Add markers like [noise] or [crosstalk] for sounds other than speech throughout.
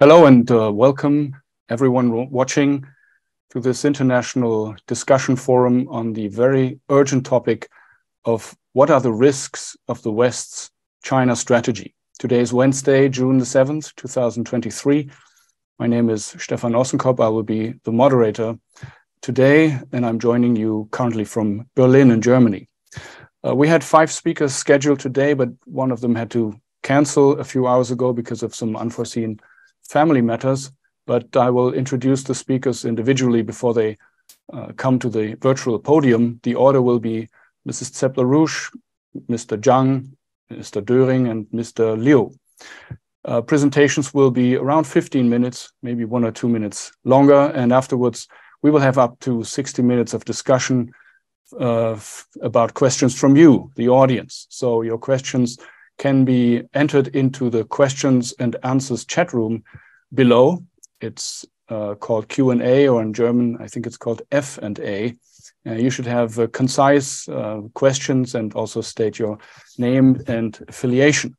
Hello and uh, welcome everyone watching to this international discussion forum on the very urgent topic of what are the risks of the West's China strategy. Today is Wednesday, June the 7th, 2023. My name is Stefan Ossenkopf. I will be the moderator today, and I'm joining you currently from Berlin in Germany. Uh, we had five speakers scheduled today, but one of them had to cancel a few hours ago because of some unforeseen family matters. But I will introduce the speakers individually before they uh, come to the virtual podium. The order will be Mrs. Zepp-LaRouche, Mr. Zhang, Mr. Döring, and Mr. Liu. Uh, presentations will be around 15 minutes, maybe one or two minutes longer, and afterwards we will have up to 60 minutes of discussion uh, about questions from you, the audience. So your questions can be entered into the questions and answers chat room below. It's uh, called Q&A, or in German, I think it's called F and A. Uh, you should have uh, concise uh, questions and also state your name and affiliation.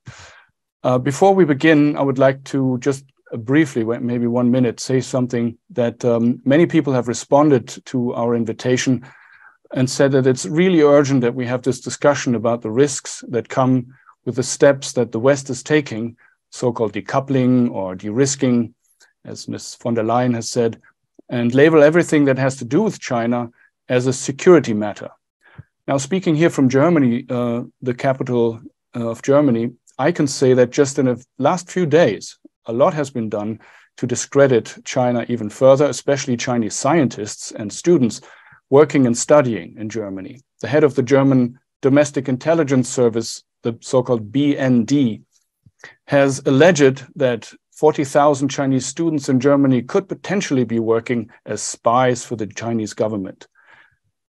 Uh, before we begin, I would like to just briefly, maybe one minute, say something that um, many people have responded to our invitation and said that it's really urgent that we have this discussion about the risks that come with the steps that the West is taking, so-called decoupling or de-risking, as Ms. von der Leyen has said, and label everything that has to do with China as a security matter. Now, speaking here from Germany, uh, the capital uh, of Germany, I can say that just in the last few days, a lot has been done to discredit China even further, especially Chinese scientists and students working and studying in Germany. The head of the German Domestic Intelligence Service, the so called BND, has alleged that 40,000 Chinese students in Germany could potentially be working as spies for the Chinese government.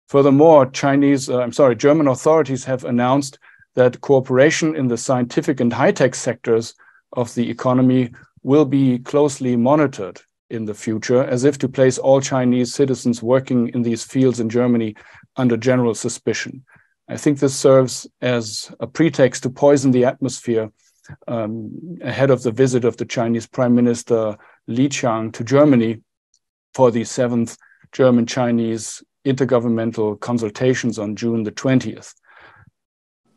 Furthermore, Chinese, uh, I'm sorry, German authorities have announced that cooperation in the scientific and high tech sectors of the economy will be closely monitored in the future, as if to place all Chinese citizens working in these fields in Germany under general suspicion. I think this serves as a pretext to poison the atmosphere um, ahead of the visit of the Chinese Prime Minister Li Qiang to Germany for the seventh German Chinese intergovernmental consultations on June the 20th.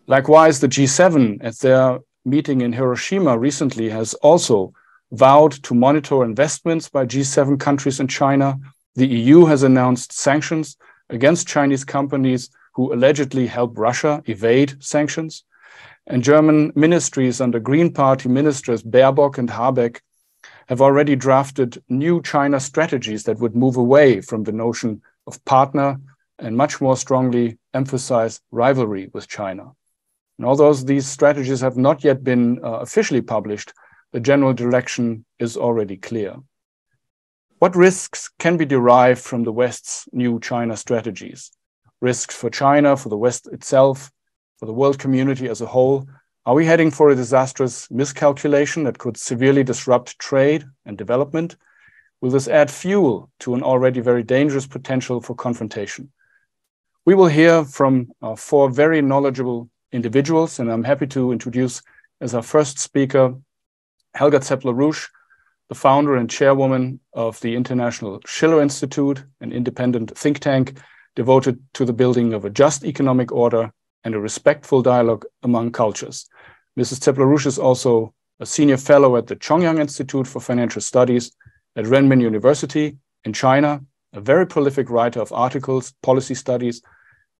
Likewise, the G7 at their meeting in Hiroshima recently has also vowed to monitor investments by G7 countries in China. The EU has announced sanctions against Chinese companies who allegedly helped Russia evade sanctions. And German ministries under Green Party ministers Baerbock and Habeck have already drafted new China strategies that would move away from the notion of partner and much more strongly emphasize rivalry with China. And although these strategies have not yet been uh, officially published, the general direction is already clear. What risks can be derived from the West's new China strategies? Risks for China, for the West itself, for the world community as a whole? Are we heading for a disastrous miscalculation that could severely disrupt trade and development? Will this add fuel to an already very dangerous potential for confrontation? We will hear from our four very knowledgeable individuals, and I'm happy to introduce as our first speaker Helga Zepp-LaRouche, the founder and chairwoman of the International Schiller Institute, an independent think tank devoted to the building of a just economic order and a respectful dialogue among cultures. Mrs. Zepp-LaRouche is also a senior fellow at the Chongyang Institute for Financial Studies at Renmin University in China, a very prolific writer of articles, policy studies,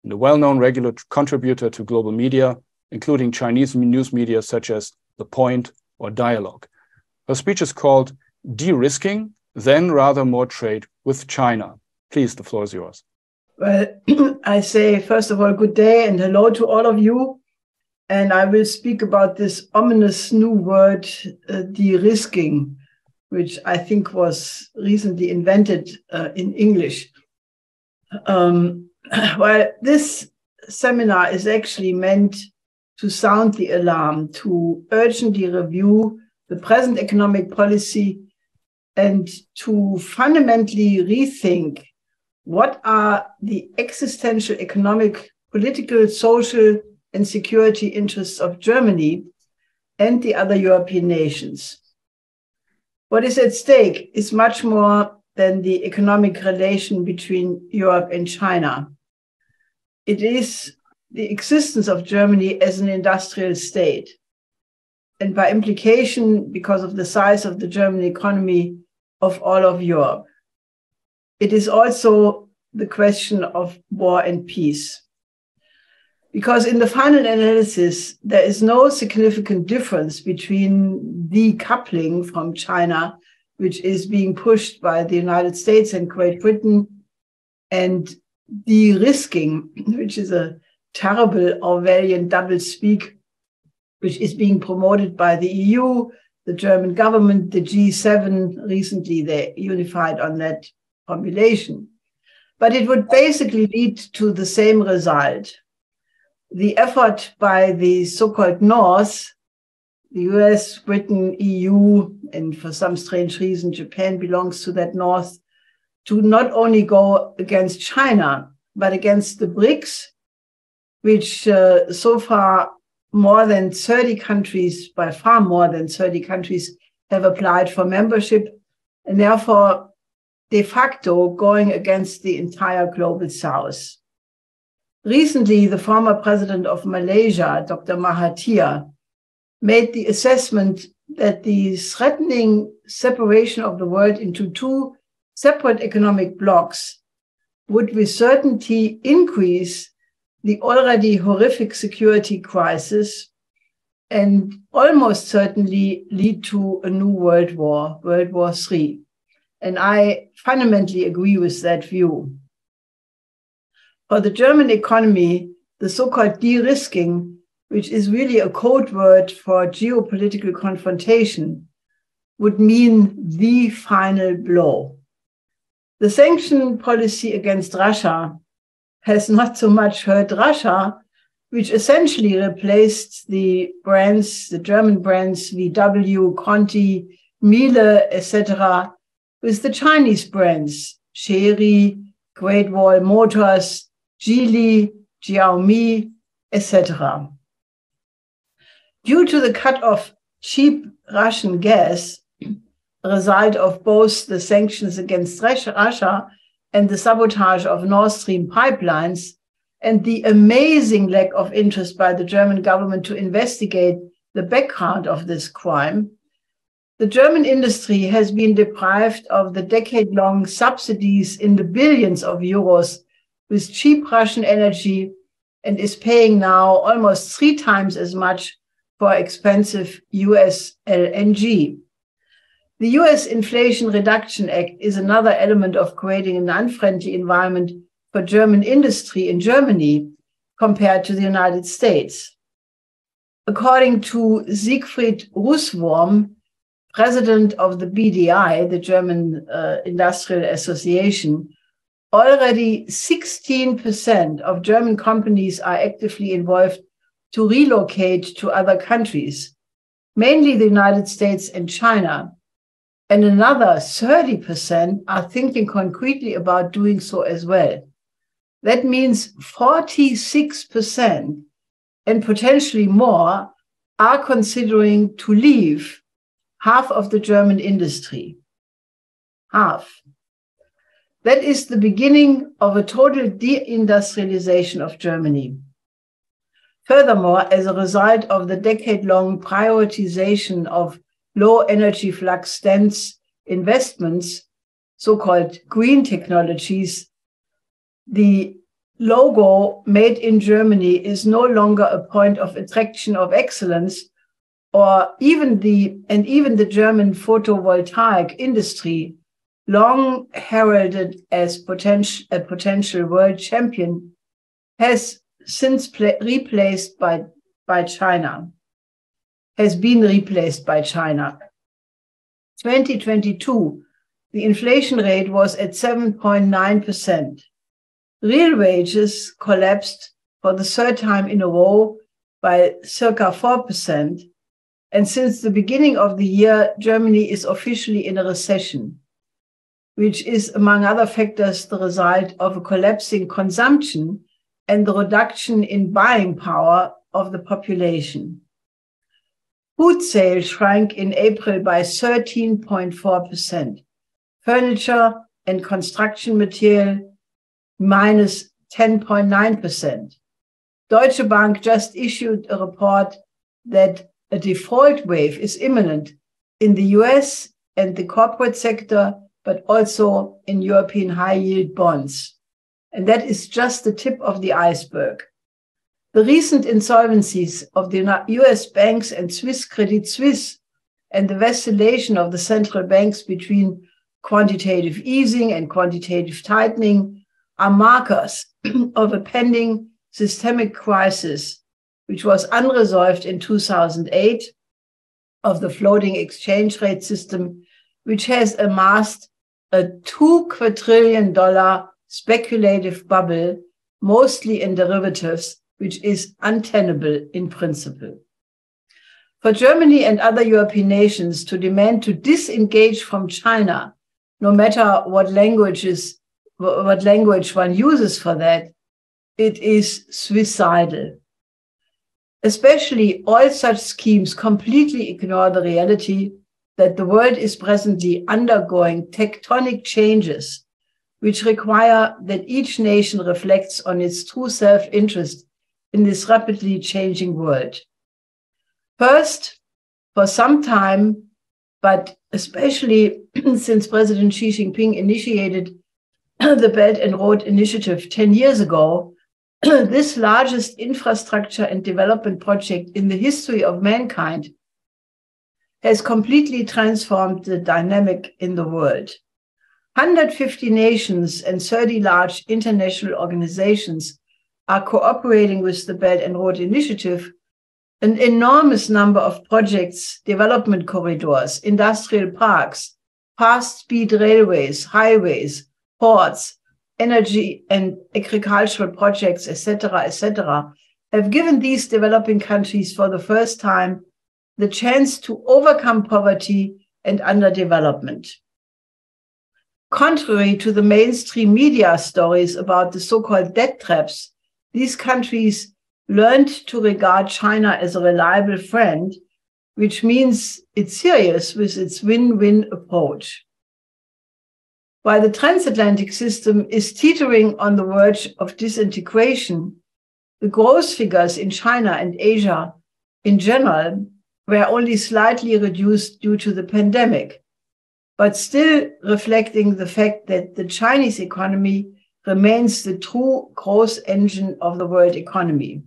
and a well-known regular contributor to global media, including Chinese news media such as The Point or Dialogue. Her speech is called De-risking, then rather more trade with China. Please, the floor is yours. Well, [clears throat] I say, first of all, good day and hello to all of you. And I will speak about this ominous new word, uh, de-risking, which I think was recently invented uh, in English. Um, [clears throat] well, this seminar is actually meant to sound the alarm, to urgently review the present economic policy and to fundamentally rethink what are the existential economic, political, social, and security interests of Germany and the other European nations. What is at stake is much more than the economic relation between Europe and China. It is the existence of Germany as an industrial state. And by implication, because of the size of the German economy, of all of Europe. It is also the question of war and peace. Because in the final analysis, there is no significant difference between decoupling from China, which is being pushed by the United States and Great Britain, and de risking, [clears throat] which is a terrible Orwellian double speak, which is being promoted by the EU, the German government, the G7. Recently, they unified on that formulation. But it would basically lead to the same result. The effort by the so called North, the US, Britain, EU, and for some strange reason, Japan belongs to that North, to not only go against China, but against the BRICS, which uh, so far more than 30 countries, by far more than 30 countries, have applied for membership, and therefore, de facto, going against the entire global south. Recently, the former president of Malaysia, Dr. Mahathir, made the assessment that the threatening separation of the world into two separate economic blocks would with certainty increase the already horrific security crisis and almost certainly lead to a new world war, World War III. And I fundamentally agree with that view. For the German economy, the so called de risking, which is really a code word for geopolitical confrontation, would mean the final blow. The sanction policy against Russia has not so much hurt Russia, which essentially replaced the brands, the German brands VW, Conti, Miele, etc., with the Chinese brands, Chery, Great Wall Motors, Geely, Xiaomi, etc. Due to the cut of cheap Russian gas, a result of both the sanctions against Russia and the sabotage of Nord Stream pipelines and the amazing lack of interest by the German government to investigate the background of this crime, the German industry has been deprived of the decade long subsidies in the billions of euros with cheap Russian energy and is paying now almost three times as much for expensive US LNG. The US Inflation Reduction Act is another element of creating an unfriendly environment for German industry in Germany compared to the United States. According to Siegfried Russwurm, president of the BDI, the German uh, Industrial Association, already 16% of German companies are actively involved to relocate to other countries, mainly the United States and China and another 30% are thinking concretely about doing so as well. That means 46% and potentially more are considering to leave half of the German industry. Half. That is the beginning of a total deindustrialization of Germany. Furthermore, as a result of the decade long prioritization of low energy flux dense investments, so called green technologies, the logo made in Germany is no longer a point of attraction of excellence or even the and even the German photovoltaic industry long heralded as potential a potential world champion has since replaced by by China has been replaced by China. 2022, the inflation rate was at 7.9%. Real wages collapsed for the third time in a row by circa 4%. And since the beginning of the year, Germany is officially in a recession, which is, among other factors, the result of a collapsing consumption and the reduction in buying power of the population. Food sales shrank in April by 13.4%. Furniture and construction material minus 10.9%. Deutsche Bank just issued a report that a default wave is imminent in the US and the corporate sector, but also in European high yield bonds. And that is just the tip of the iceberg. The recent insolvencies of the US banks and Swiss Credit Suisse and the vacillation of the central banks between quantitative easing and quantitative tightening are markers [clears throat] of a pending systemic crisis, which was unresolved in 2008 of the floating exchange rate system, which has amassed a two quadrillion dollar speculative bubble, mostly in derivatives, which is untenable in principle. For Germany and other European nations to demand to disengage from China, no matter what languages, what language one uses for that, it is suicidal. Especially all such schemes completely ignore the reality that the world is presently undergoing tectonic changes, which require that each nation reflects on its true self interest in this rapidly changing world. First, for some time, but especially [clears throat] since President Xi Jinping initiated [clears throat] the Belt and Road Initiative 10 years ago, [clears throat] this largest infrastructure and development project in the history of mankind has completely transformed the dynamic in the world. 150 nations and 30 large international organizations are cooperating with the Belt and Road Initiative. An enormous number of projects, development corridors, industrial parks, fast speed railways, highways, ports, energy and agricultural projects, etc., etc., have given these developing countries for the first time the chance to overcome poverty and underdevelopment. Contrary to the mainstream media stories about the so-called debt traps, these countries learned to regard China as a reliable friend, which means it's serious with its win-win approach. While the transatlantic system is teetering on the verge of disintegration, the growth figures in China and Asia in general were only slightly reduced due to the pandemic, but still reflecting the fact that the Chinese economy remains the true growth engine of the world economy.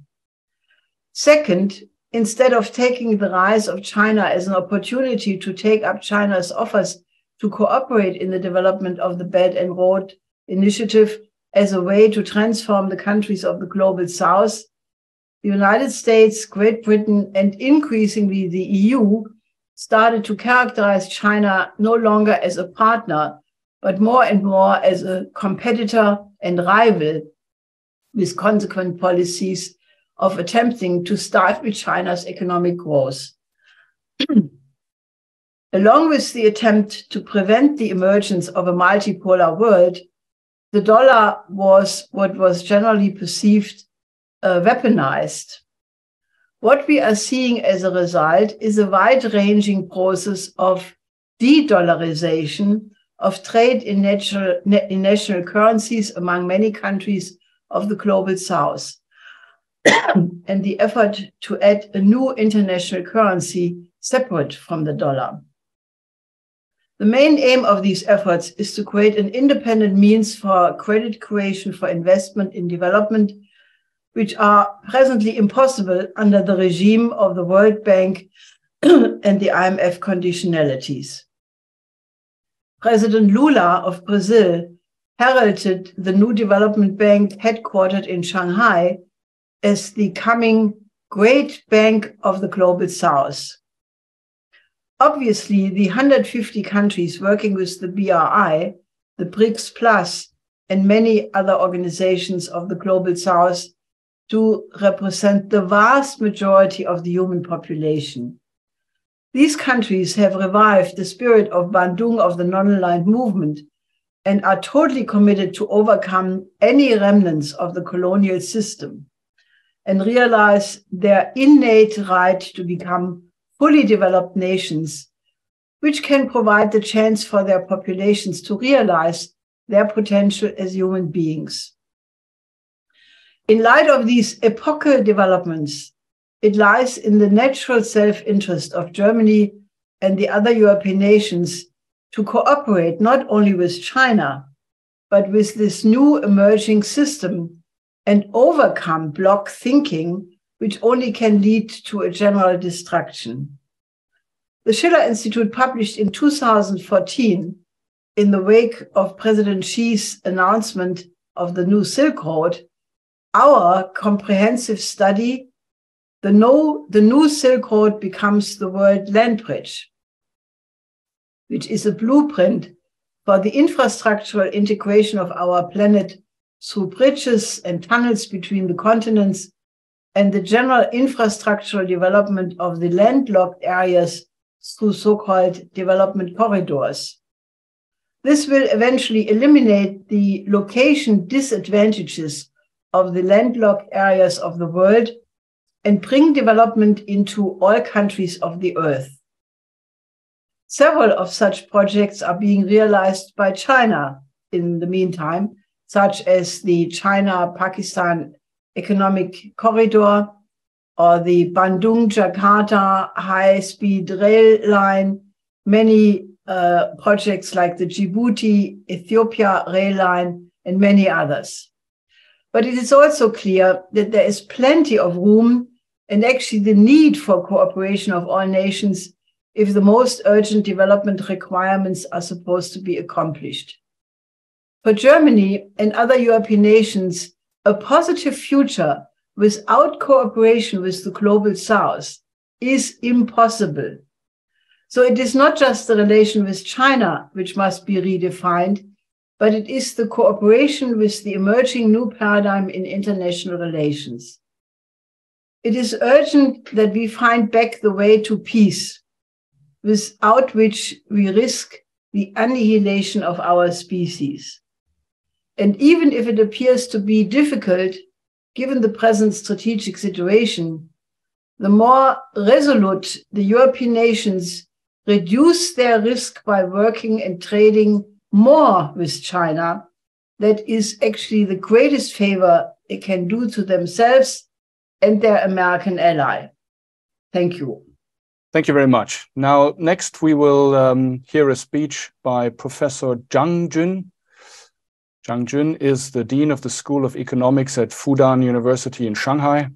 Second, instead of taking the rise of China as an opportunity to take up China's offers to cooperate in the development of the Belt and Road Initiative as a way to transform the countries of the global south, the United States, Great Britain, and increasingly the EU started to characterize China no longer as a partner, but more and more as a competitor and rival with consequent policies of attempting to stifle China's economic growth. [clears throat] Along with the attempt to prevent the emergence of a multipolar world, the dollar was what was generally perceived uh, weaponized. What we are seeing as a result is a wide ranging process of de dollarization of trade in, in national currencies among many countries of the global south, [coughs] and the effort to add a new international currency separate from the dollar. The main aim of these efforts is to create an independent means for credit creation for investment in development, which are presently impossible under the regime of the World Bank [clears throat] and the IMF conditionalities. President Lula of Brazil heralded the new development bank headquartered in Shanghai as the coming great bank of the global south. Obviously, the 150 countries working with the BRI, the BRICS Plus, and many other organizations of the global south do represent the vast majority of the human population. These countries have revived the spirit of Bandung of the non-aligned movement and are totally committed to overcome any remnants of the colonial system and realize their innate right to become fully developed nations, which can provide the chance for their populations to realize their potential as human beings. In light of these epochal developments, it lies in the natural self interest of Germany and the other European nations to cooperate not only with China, but with this new emerging system and overcome block thinking, which only can lead to a general destruction. The Schiller Institute published in 2014, in the wake of President Xi's announcement of the new Silk Road, our comprehensive study, the, no, the new Silk Road becomes the world land bridge, which is a blueprint for the infrastructural integration of our planet through bridges and tunnels between the continents and the general infrastructural development of the landlocked areas through so-called development corridors. This will eventually eliminate the location disadvantages of the landlocked areas of the world and bring development into all countries of the earth. Several of such projects are being realized by China in the meantime, such as the China Pakistan Economic Corridor or the Bandung Jakarta high speed rail line, many uh, projects like the Djibouti Ethiopia rail line, and many others. But it is also clear that there is plenty of room and actually the need for cooperation of all nations if the most urgent development requirements are supposed to be accomplished. For Germany and other European nations, a positive future without cooperation with the global south is impossible. So it is not just the relation with China which must be redefined, but it is the cooperation with the emerging new paradigm in international relations. It is urgent that we find back the way to peace, without which we risk the annihilation of our species. And even if it appears to be difficult, given the present strategic situation, the more resolute the European nations reduce their risk by working and trading more with China, that is actually the greatest favor it can do to themselves and their American ally. Thank you. Thank you very much. Now, next we will um, hear a speech by Professor Zhang Jun. Zhang Jun is the Dean of the School of Economics at Fudan University in Shanghai.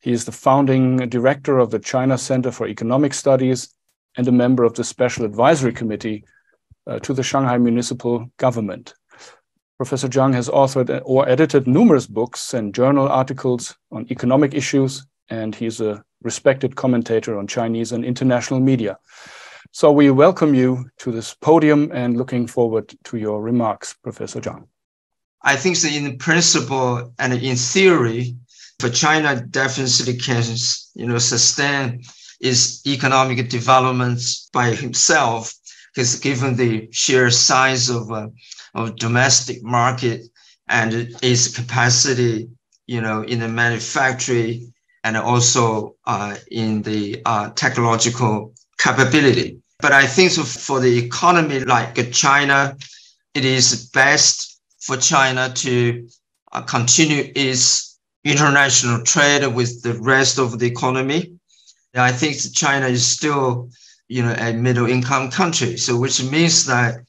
He is the founding director of the China Center for Economic Studies and a member of the Special Advisory Committee uh, to the Shanghai Municipal Government. Professor Zhang has authored or edited numerous books and journal articles on economic issues, and he's a respected commentator on Chinese and international media. So we welcome you to this podium and looking forward to your remarks, Professor Zhang. I think in principle and in theory, for China definitely can you know sustain its economic developments by himself, because given the sheer size of uh, of domestic market and its capacity, you know, in the manufacturing and also uh, in the uh, technological capability. But I think for the economy like China, it is best for China to uh, continue its international trade with the rest of the economy. I think China is still, you know, a middle income country. So which means that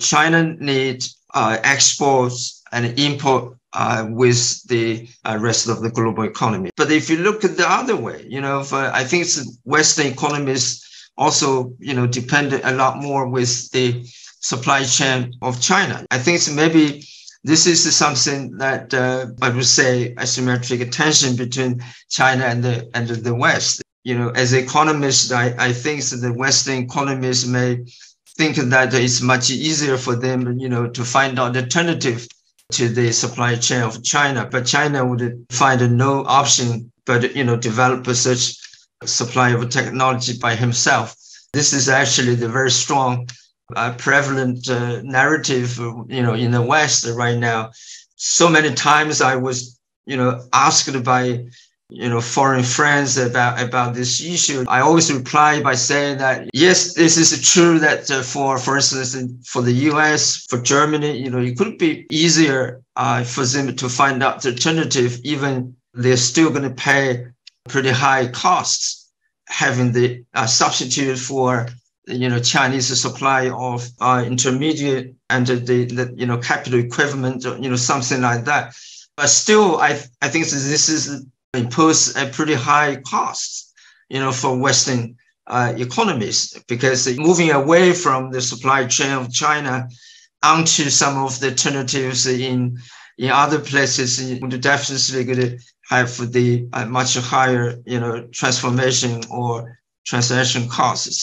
China needs uh, exports and import uh, with the uh, rest of the global economy. But if you look at the other way, you know, for, I think Western economies also, you know, depend a lot more with the supply chain of China. I think maybe this is something that uh, I would say asymmetric tension between China and the and the West. You know, as economists, I, I think the Western economists may think that it's much easier for them, you know, to find out alternative to the supply chain of China. But China would find no option but, you know, develop such supply of technology by himself. This is actually the very strong, uh, prevalent uh, narrative, you know, in the West right now. So many times I was, you know, asked by you know foreign friends about about this issue i always reply by saying that yes this is true that uh, for for instance for the us for germany you know it could be easier uh, for them to find out the alternative even they're still going to pay pretty high costs having the uh, substitute for you know chinese supply of uh, intermediate and the, the you know capital equivalent you know something like that. But still i i think this is impose a pretty high cost, you know, for Western uh, economies because moving away from the supply chain of China onto some of the alternatives in in other places would definitely have the uh, much higher, you know, transformation or transaction costs.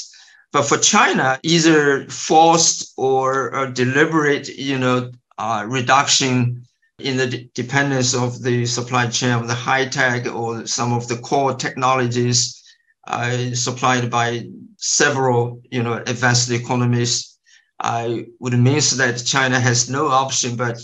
But for China, either forced or, or deliberate, you know, uh, reduction in the dependence of the supply chain of the high tech or some of the core technologies uh, supplied by several, you know, advanced economies, would mean that China has no option but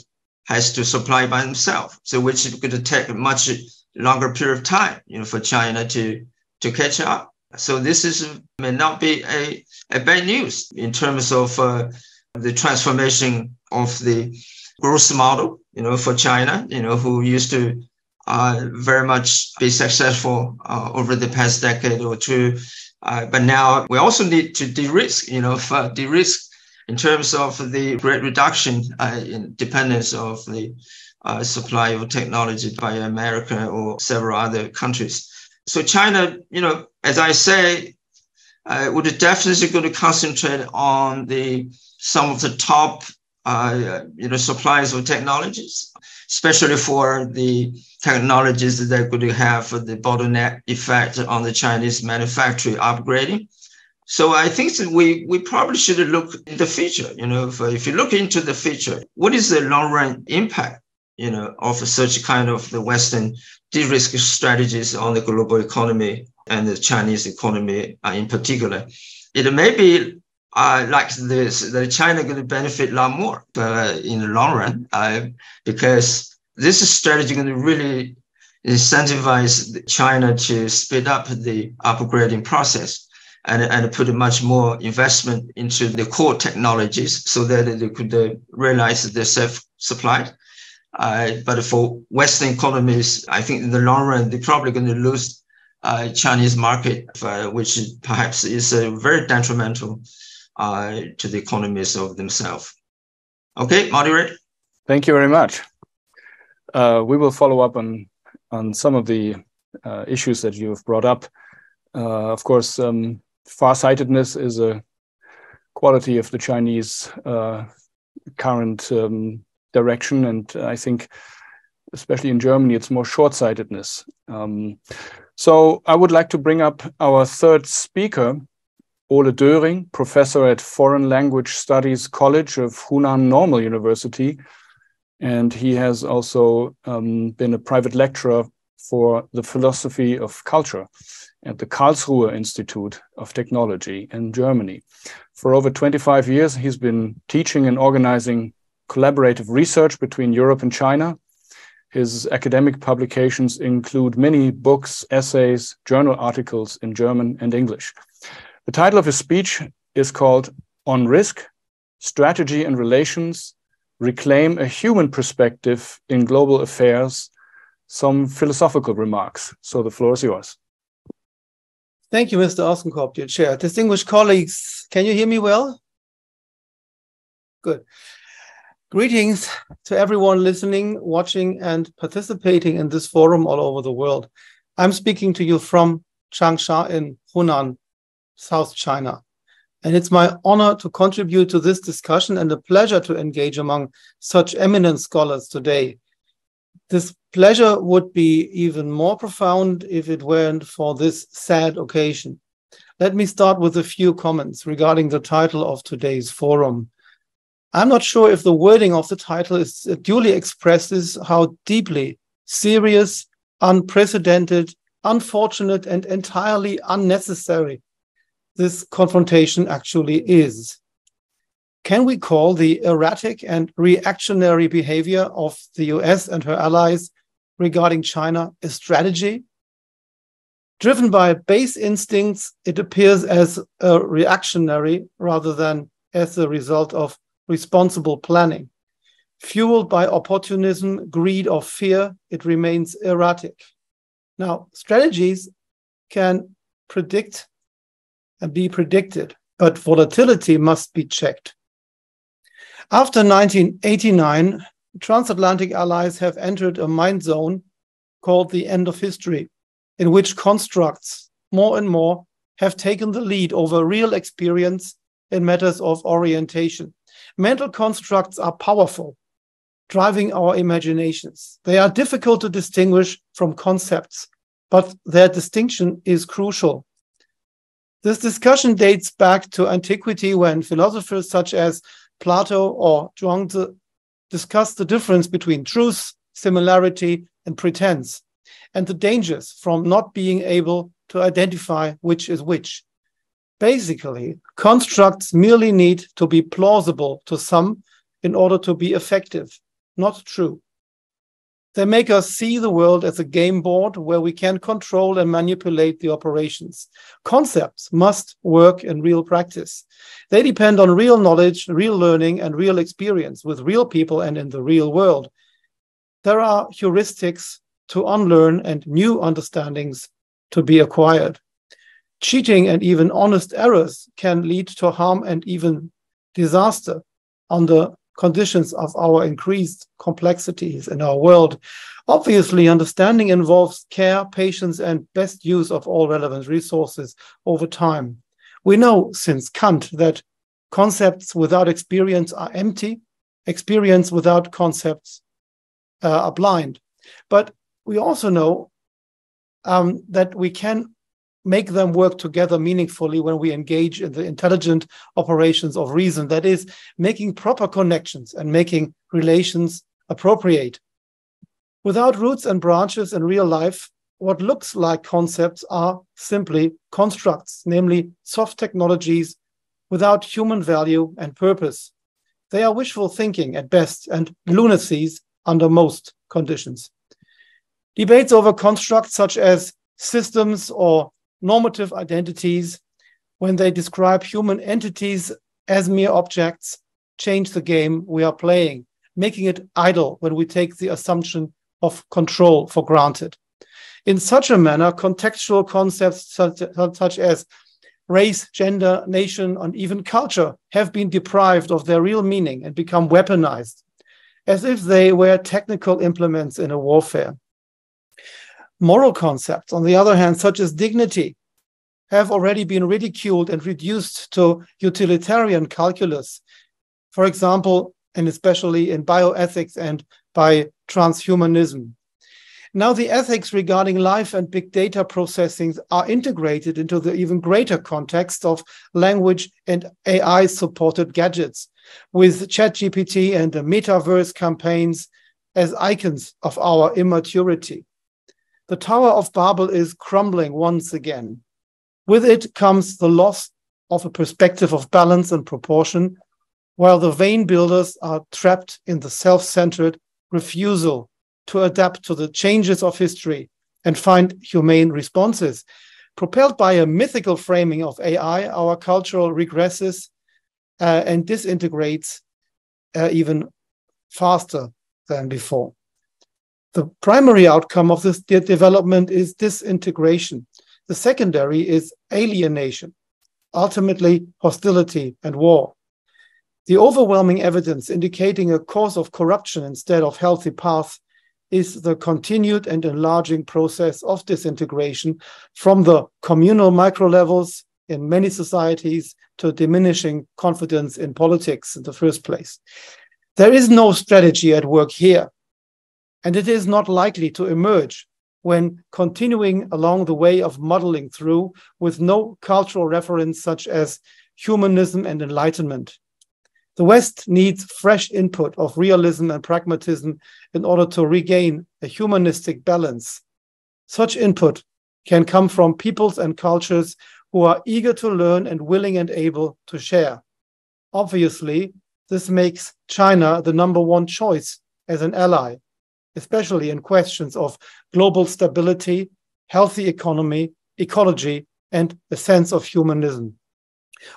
has to supply by themselves. So which to take much longer period of time, you know, for China to to catch up. So this is may not be a, a bad news in terms of uh, the transformation of the growth model you know, for China, you know, who used to uh, very much be successful uh, over the past decade or two. Uh, but now we also need to de-risk, you know, de-risk in terms of the great reduction uh, in dependence of the uh, supply of technology by America or several other countries. So China, you know, as I say, uh, would definitely going to concentrate on the some of the top uh, you know, suppliers of technologies, especially for the technologies that could have the bottleneck effect on the Chinese manufacturing upgrading. So I think we, we probably should look in the future. You know, if, if you look into the future, what is the long run impact, you know, of such kind of the Western de-risk strategies on the global economy and the Chinese economy uh, in particular? It may be uh, like this, that China going to benefit a lot more uh, in the long run uh, because this strategy is going to really incentivize China to speed up the upgrading process and, and put much more investment into the core technologies so that they could uh, realize their self-supply. Uh, but for Western economies, I think in the long run, they're probably going to lose uh, Chinese market, uh, which [laughs] perhaps is uh, very detrimental uh, to the economies of themselves. Okay, moderate. Thank you very much. Uh, we will follow up on on some of the issues that you have brought up. Of course, um, farsightedness is a quality of the Chinese current um, direction, and I think, especially in Germany, it's more short-sightedness. Um, so I would like to bring up our third speaker, Ole Döring, professor at Foreign Language Studies College of Hunan Normal University. And he has also um, been a private lecturer for the philosophy of culture at the Karlsruhe Institute of Technology in Germany. For over 25 years, he's been teaching and organizing collaborative research between Europe and China. His academic publications include many books, essays, journal articles in German and English. The title of his speech is called On Risk, Strategy and Relations Reclaim a Human Perspective in Global Affairs. Some philosophical remarks. So the floor is yours. Thank you, Mr. Ossenkopf, dear chair. Distinguished colleagues, can you hear me well? Good. Greetings to everyone listening, watching, and participating in this forum all over the world. I'm speaking to you from Changsha in Hunan, South China. And it's my honor to contribute to this discussion and a pleasure to engage among such eminent scholars today. This pleasure would be even more profound if it weren't for this sad occasion. Let me start with a few comments regarding the title of today's forum. I'm not sure if the wording of the title is uh, duly expresses how deeply serious, unprecedented, unfortunate, and entirely unnecessary this confrontation actually is. Can we call the erratic and reactionary behavior of the US and her allies regarding China a strategy Driven by base instincts, it appears as a reactionary rather than as the result of responsible planning. Fueled by opportunism, greed, or fear, it remains erratic. Now, strategies can predict and be predicted, but volatility must be checked. After 1989, transatlantic allies have entered a mind zone called the end of history, in which constructs more and more have taken the lead over real experience in matters of orientation. Mental constructs are powerful, driving our imaginations. They are difficult to distinguish from concepts, but their distinction is crucial. This discussion dates back to antiquity when philosophers such as Plato or Zhuangzi discussed the difference between truth, similarity, and pretense, and the dangers from not being able to identify which is which. Basically, constructs merely need to be plausible to some in order to be effective, not true. They make us see the world as a game board where we can control and manipulate the operations. Concepts must work in real practice. They depend on real knowledge, real learning, and real experience with real people and in the real world. There are heuristics to unlearn and new understandings to be acquired cheating and even honest errors can lead to harm and even disaster under conditions of our increased complexities in our world. Obviously, understanding involves care, patience, and best use of all relevant resources over time. We know since Kant that concepts without experience are empty, experience without concepts uh, are blind. But we also know um, that we can make them work together meaningfully when we engage in the intelligent operations of reason. That is, making proper connections and making relations appropriate. Without roots and branches in real life, what looks like concepts are simply constructs, namely soft technologies without human value and purpose. They are wishful thinking at best and lunacies under most conditions. Debates over constructs such as systems or normative identities, when they describe human entities as mere objects, change the game we are playing, making it idle when we take the assumption of control for granted. In such a manner, contextual concepts such, such as race, gender, nation, and even culture have been deprived of their real meaning and become weaponized, as if they were technical implements in a warfare. Moral concepts, on the other hand, such as dignity, have already been ridiculed and reduced to utilitarian calculus. For example, and especially in bioethics and by transhumanism. Now, the ethics regarding life and big data processing are integrated into the even greater context of language and AI supported gadgets, with ChatGPT and the metaverse campaigns as icons of our immaturity the Tower of Babel is crumbling once again. With it comes the loss of a perspective of balance and proportion, while the vain builders are trapped in the self centered refusal to adapt to the changes of history and find humane responses. Propelled by a mythical framing of AI, our cultural regresses uh, and disintegrates uh, even faster than before. The primary outcome of this de development is disintegration. The secondary is alienation, ultimately hostility and war. The overwhelming evidence indicating a course of corruption instead of healthy path is the continued and enlarging process of disintegration from the communal micro levels in many societies to diminishing confidence in politics in the first place. There is no strategy at work here and it is not likely to emerge when continuing along the way of modeling through with no cultural reference such as humanism and enlightenment. The West needs fresh input of realism and pragmatism in order to regain a humanistic balance. Such input can come from peoples and cultures who are eager to learn and willing and able to share. Obviously, this makes China the number one choice as an ally especially in questions of global stability, healthy economy, ecology, and a sense of humanism.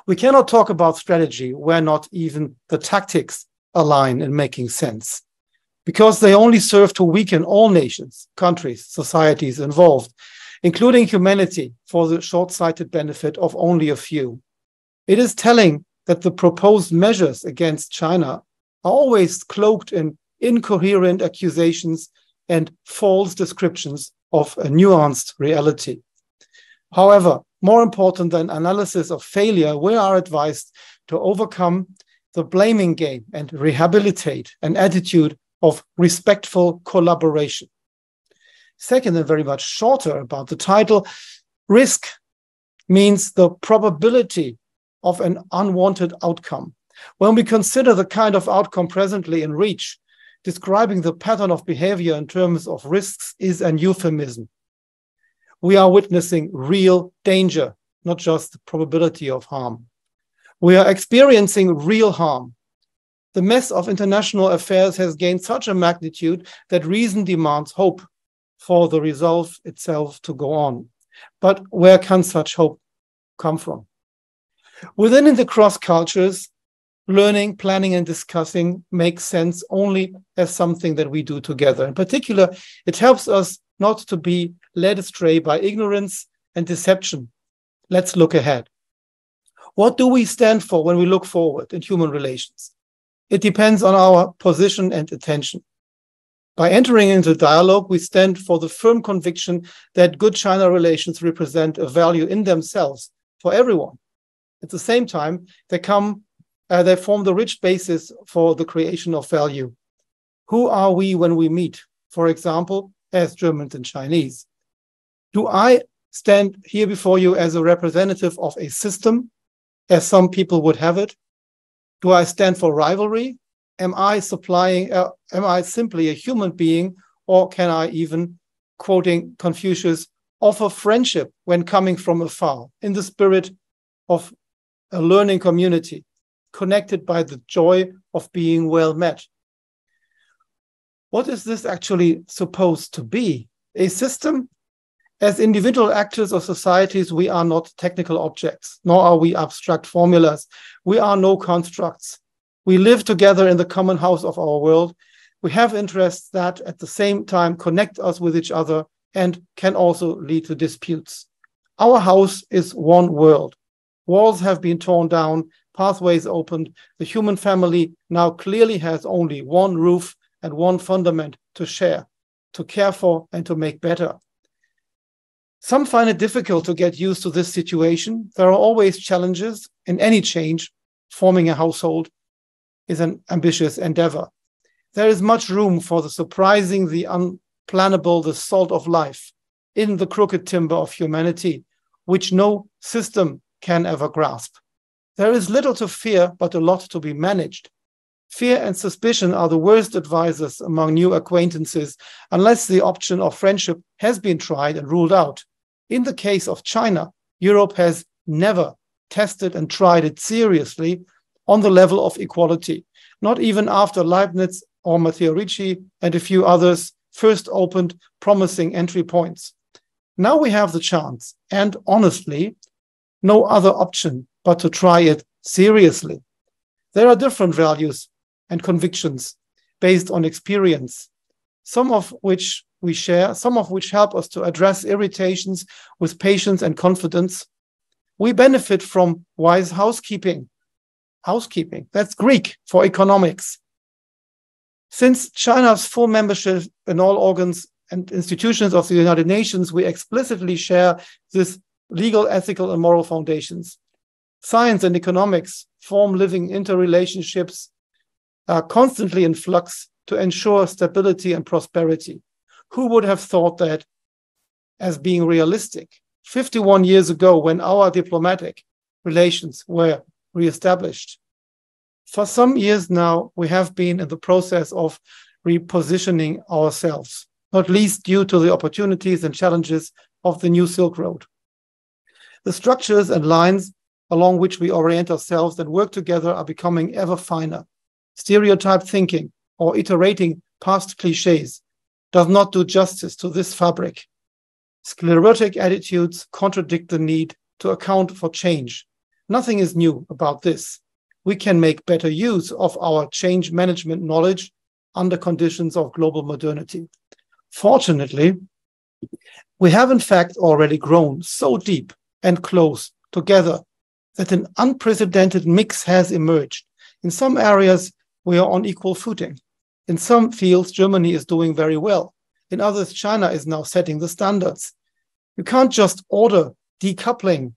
We cannot talk about strategy where not even the tactics align in making sense, because they only serve to weaken all nations, countries, societies involved, including humanity, for the short sighted benefit of only a few. It is telling that the proposed measures against China are always cloaked in incoherent accusations and false descriptions of a nuanced reality. However, more important than analysis of failure, we are advised to overcome the blaming game and rehabilitate an attitude of respectful collaboration. Second, and very much shorter about the title, risk means the probability of an unwanted outcome. When we consider the kind of outcome presently in reach, describing the pattern of behavior in terms of risks is an euphemism. We are witnessing real danger, not just the probability of harm. We are experiencing real harm. The mess of international affairs has gained such a magnitude that reason demands hope for the resolve itself to go on. But where can such hope come from? Within the cross cultures, learning, planning, and discussing makes sense only as something that we do together. In particular, it helps us not to be led astray by ignorance and deception. Let's look ahead. What do we stand for when we look forward in human relations? It depends on our position and attention. By entering into dialogue, we stand for the firm conviction that good China relations represent a value in themselves for everyone. At the same time, they come uh, they form the rich basis for the creation of value. Who are we when we meet, for example, as Germans and Chinese? Do I stand here before you as a representative of a system, as some people would have it? Do I stand for rivalry? Am I supplying, uh, am I simply a human being, or can I even, quoting Confucius, offer friendship when coming from afar in the spirit of a learning community? Connected by the joy of being well met. What is this actually supposed to be? A system? As individual actors of societies, we are not technical objects, nor are we abstract formulas. We are no constructs. We live together in the common house of our world. We have interests that at the same time connect us with each other and can also lead to disputes. Our house is one world. Walls have been torn down, pathways opened, the human family now clearly has only one roof and one fundament to share, to care for, and to make better. Some find it difficult to get used to this situation. There are always challenges in any change. Forming a household is an ambitious endeavor. There is much room for the surprising, the unplannable, the salt of life in the crooked timber of humanity, which no system can ever grasp. There is little to fear, but a lot to be managed. Fear and suspicion are the worst advisors among new acquaintances, unless the option of friendship has been tried and ruled out. In the case of China, Europe has never tested and tried it seriously on the level of equality, not even after Leibniz or Matteo Ricci and a few others first opened promising entry points. Now we have the chance, and honestly, no other option but to try it seriously. There are different values and convictions based on experience, some of which we share, some of which help us to address irritations with patience and confidence. We benefit from wise housekeeping. Housekeeping, that's Greek for economics. Since China's full membership in all organs and institutions of the United Nations, we explicitly share this legal, ethical, and moral foundations. Science and economics form living interrelationships are constantly in flux to ensure stability and prosperity. Who would have thought that as being realistic? 51 years ago, when our diplomatic relations were reestablished. For some years now, we have been in the process of repositioning ourselves, not least due to the opportunities and challenges of the new Silk Road. The structures and lines along which we orient ourselves and work together are becoming ever finer. Stereotype thinking or iterating past cliches does not do justice to this fabric. Sclerotic attitudes contradict the need to account for change. Nothing is new about this. We can make better use of our change management knowledge under conditions of global modernity. Fortunately, we have in fact already grown so deep and close together that an unprecedented mix has emerged. In some areas, we are on equal footing. In some fields, Germany is doing very well. In others, China is now setting the standards. You can't just order decoupling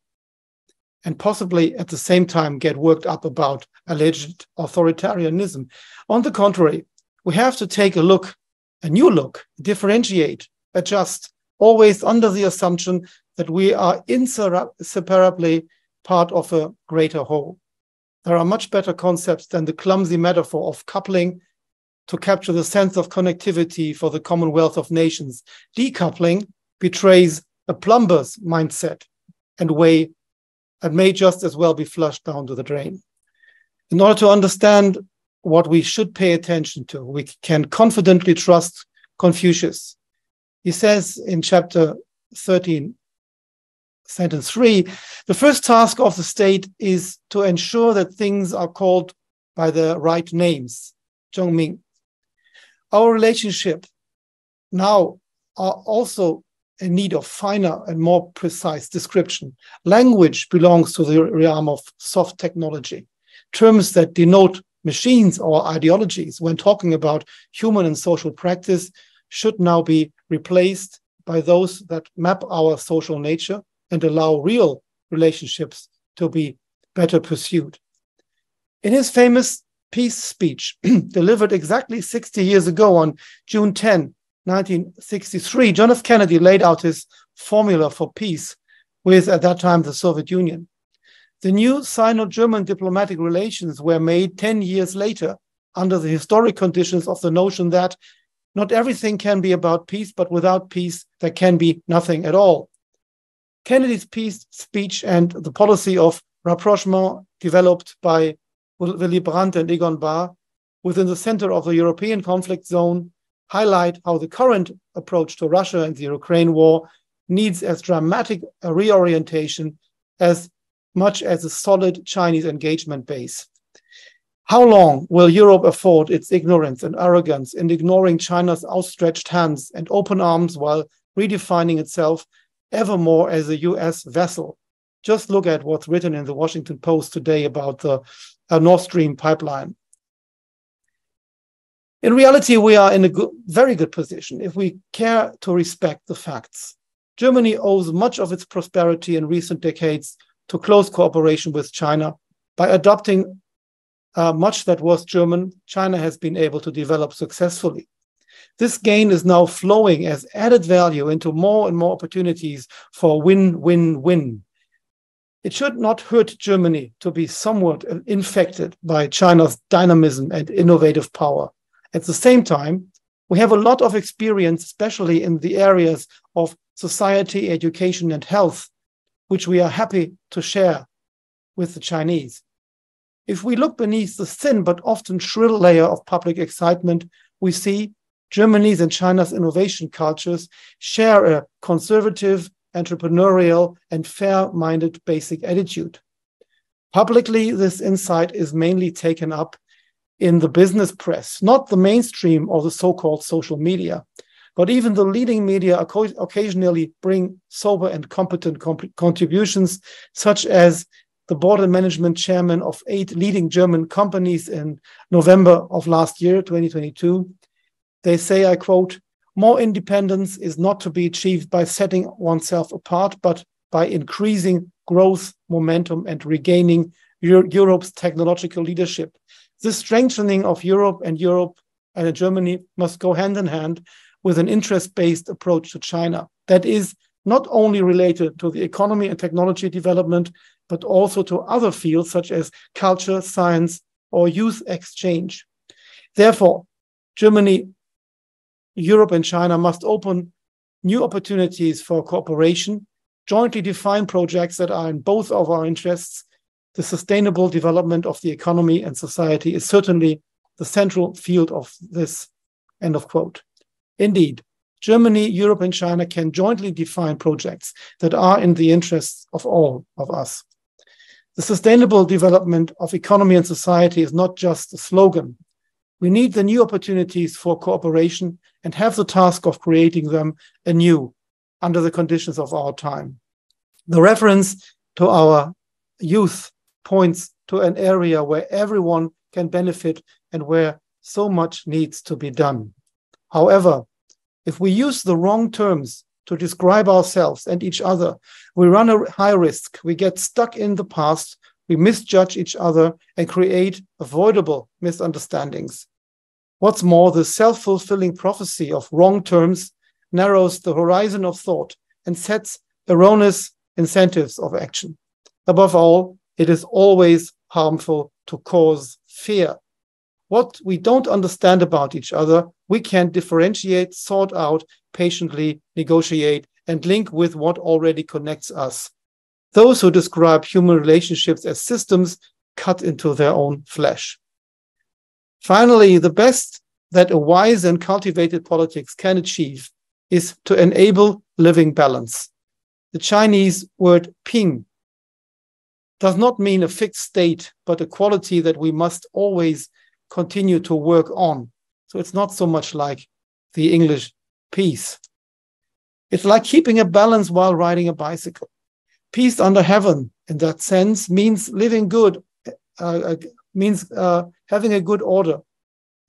and possibly at the same time get worked up about alleged authoritarianism. On the contrary, we have to take a look, a new look, differentiate, adjust, always under the assumption that we are inseparably part of a greater whole. There are much better concepts than the clumsy metaphor of coupling to capture the sense of connectivity for the Commonwealth of Nations. Decoupling betrays a plumber's mindset and way and may just as well be flushed down to the drain. In order to understand what we should pay attention to, we can confidently trust Confucius. He says in chapter 13, sentence 3 the first task of the state is to ensure that things are called by the right names. Zhengming. Our relationship now are also in need of finer and more precise description. Language belongs to the realm of soft technology. Terms that denote machines or ideologies when talking about human and social practice should now be replaced by those that map our social nature and allow real relationships to be better pursued. In his famous peace speech, [clears throat] delivered exactly 60 years ago on June 10, 1963, John F. Kennedy laid out his formula for peace with, at that time, the Soviet Union. The new Sino German diplomatic relations were made 10 years later under the historic conditions of the notion that not everything can be about peace, but without peace, there can be nothing at all. Kennedy's peace speech and the policy of rapprochement developed by Willy Brandt and Egon Bahr within the center of the European conflict zone highlight how the current approach to Russia and the Ukraine war needs as dramatic a reorientation as much as a solid Chinese engagement base. How long will Europe afford its ignorance and arrogance in ignoring China's outstretched hands and open arms while redefining itself evermore as a US vessel. Just look at what's written in the Washington Post today about the uh, Stream pipeline. In reality, we are in a good, very good position if we care to respect the facts. Germany owes much of its prosperity in recent decades to close cooperation with China. By adopting uh, much that was German, China has been able to develop successfully. This gain is now flowing as added value into more and more opportunities for win win win. It should not hurt Germany to be somewhat infected by China's dynamism and innovative power. At the same time, we have a lot of experience, especially in the areas of society, education, and health, which we are happy to share with the Chinese. If we look beneath the thin but often shrill layer of public excitement, we see Germany's and China's innovation cultures share a conservative, entrepreneurial, and fair minded basic attitude. Publicly, this insight is mainly taken up in the business press, not the mainstream or the so called social media. But even the leading media occasionally bring sober and competent contributions, such as the board and management chairman of eight leading German companies in November of last year, 2022, they say, I quote, more independence is not to be achieved by setting oneself apart, but by increasing growth momentum and regaining Europe's technological leadership. This strengthening of Europe and Europe and Germany must go hand in hand with an interest based approach to China that is not only related to the economy and technology development, but also to other fields such as culture, science, or youth exchange. Therefore, Germany Europe and China must open new opportunities for cooperation, jointly define projects that are in both of our interests. The sustainable development of the economy and society is certainly the central field of this. End of quote. Indeed, Germany, Europe, and China can jointly define projects that are in the interests of all of us. The sustainable development of economy and society is not just a slogan. We need the new opportunities for cooperation and have the task of creating them anew under the conditions of our time. The reference to our youth points to an area where everyone can benefit and where so much needs to be done. However, if we use the wrong terms to describe ourselves and each other, we run a high risk. We get stuck in the past, we misjudge each other, and create avoidable misunderstandings. What's more, the self fulfilling prophecy of wrong terms narrows the horizon of thought and sets erroneous incentives of action. Above all, it is always harmful to cause fear. What we don't understand about each other, we can differentiate, sort out, patiently negotiate, and link with what already connects us. Those who describe human relationships as systems cut into their own flesh. Finally, the best that a wise and cultivated politics can achieve is to enable living balance. The Chinese word ping does not mean a fixed state, but a quality that we must always continue to work on. So it's not so much like the English peace. It's like keeping a balance while riding a bicycle. Peace under heaven, in that sense, means living good, uh, uh means uh, having a good order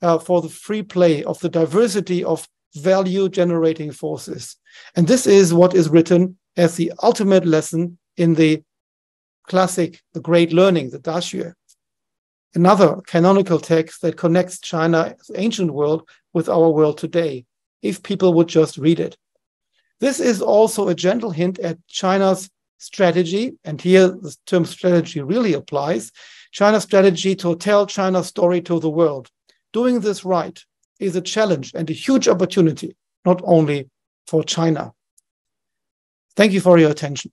uh, for the free play of the diversity of value generating forces. And this is what is written as the ultimate lesson in the classic, the great learning, the Daxue. Another canonical text that connects China's ancient world with our world today, if people would just read it. This is also a gentle hint at China's strategy, and here the term strategy really applies China's strategy to tell China's story to the world doing this right is a challenge and a huge opportunity, not only for China. Thank you for your attention.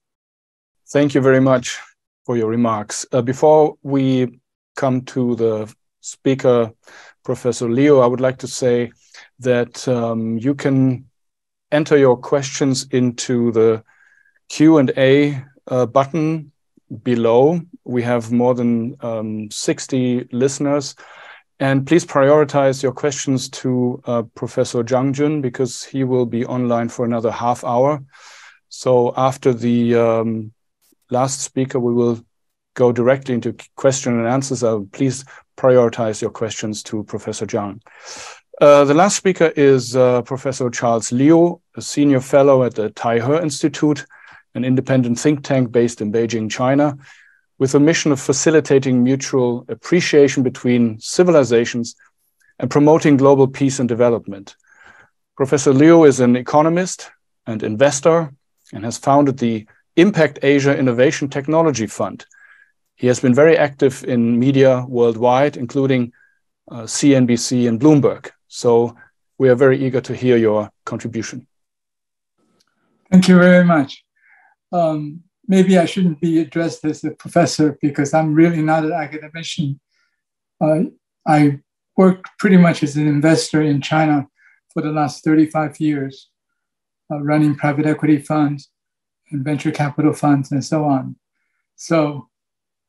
Thank you very much for your remarks. Uh, before we come to the speaker, Professor Liu, I would like to say that um, you can enter your questions into the Q&A uh, button below. We have more than um, 60 listeners and please prioritize your questions to uh, Professor Zhang Jun because he will be online for another half hour. So after the um, last speaker, we will go directly into question and answers. Uh, please prioritize your questions to Professor Zhang. Uh, the last speaker is uh, Professor Charles Liu, a senior fellow at the Taihe Institute, an independent think tank based in Beijing, China with a mission of facilitating mutual appreciation between civilizations and promoting global peace and development. Professor Liu is an economist and investor and has founded the Impact Asia Innovation Technology Fund. He has been very active in media worldwide, including uh, CNBC and Bloomberg. So we are very eager to hear your contribution. Thank you very much. Um, maybe I shouldn't be addressed as a professor because I'm really not an academician. Uh, I worked pretty much as an investor in China for the last 35 years, uh, running private equity funds and venture capital funds and so on. So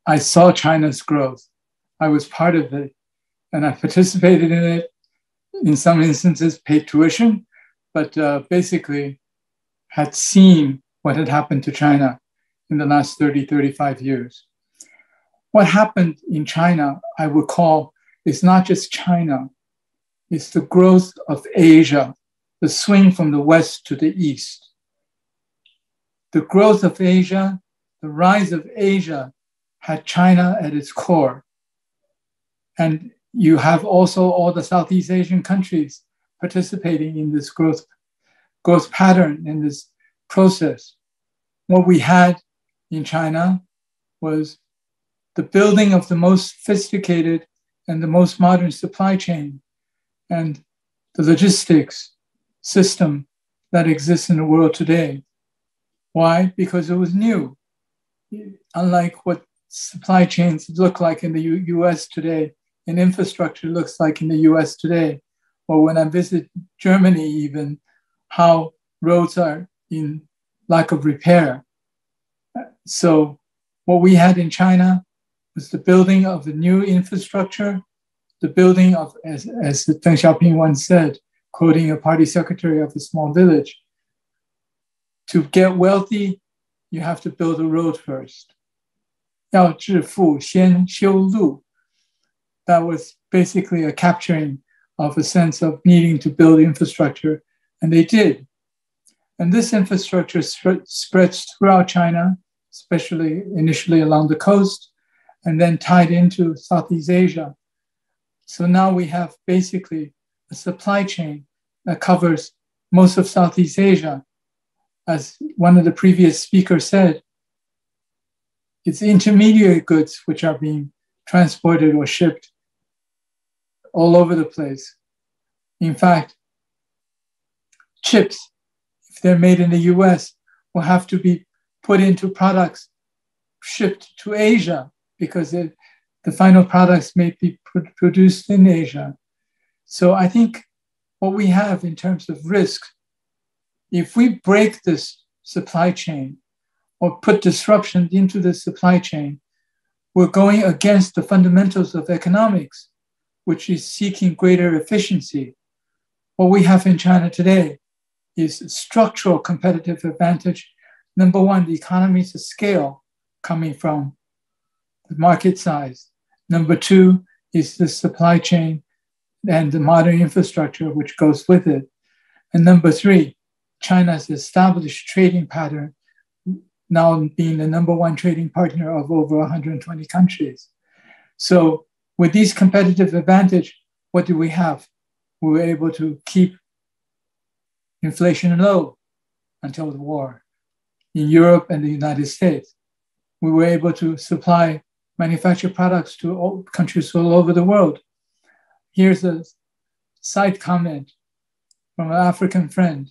I saw China's growth. I was part of it and I participated in it. In some instances, paid tuition, but uh, basically had seen what had happened to China in the last 30, 35 years. What happened in China, I would call, is not just China, it's the growth of Asia, the swing from the west to the east. The growth of Asia, the rise of Asia had China at its core. And you have also all the Southeast Asian countries participating in this growth, growth pattern, in this process. What we had in China was the building of the most sophisticated and the most modern supply chain and the logistics system that exists in the world today. Why? Because it was new. Unlike what supply chains look like in the U- US today and infrastructure looks like in the US today, or when I visit Germany, even, how roads are in lack of repair. So, what we had in China was the building of a new infrastructure, the building of, as, as Deng Xiaoping once said, quoting a party secretary of a small village, to get wealthy, you have to build a road first. 要致富先修路. That was basically a capturing of a sense of needing to build infrastructure, and they did. And this infrastructure sp- spreads throughout China, especially initially along the coast, and then tied into Southeast Asia. So now we have basically a supply chain that covers most of Southeast Asia. As one of the previous speakers said, it's intermediate goods which are being transported or shipped all over the place. In fact, chips, if they're made in the US, will have to be put into products shipped to Asia because it, the final products may be produced in Asia. So I think what we have in terms of risk, if we break this supply chain or put disruption into the supply chain, we're going against the fundamentals of economics, which is seeking greater efficiency. What we have in China today is structural competitive advantage. Number one, the economies of scale coming from the market size. Number two is the supply chain and the modern infrastructure which goes with it. And number three, China's established trading pattern, now being the number one trading partner of over 120 countries. So, with these competitive advantage, what do we have? We were able to keep inflation low until the war in Europe and the United States. We were able to supply manufactured products to all countries all over the world. Here's a side comment from an African friend,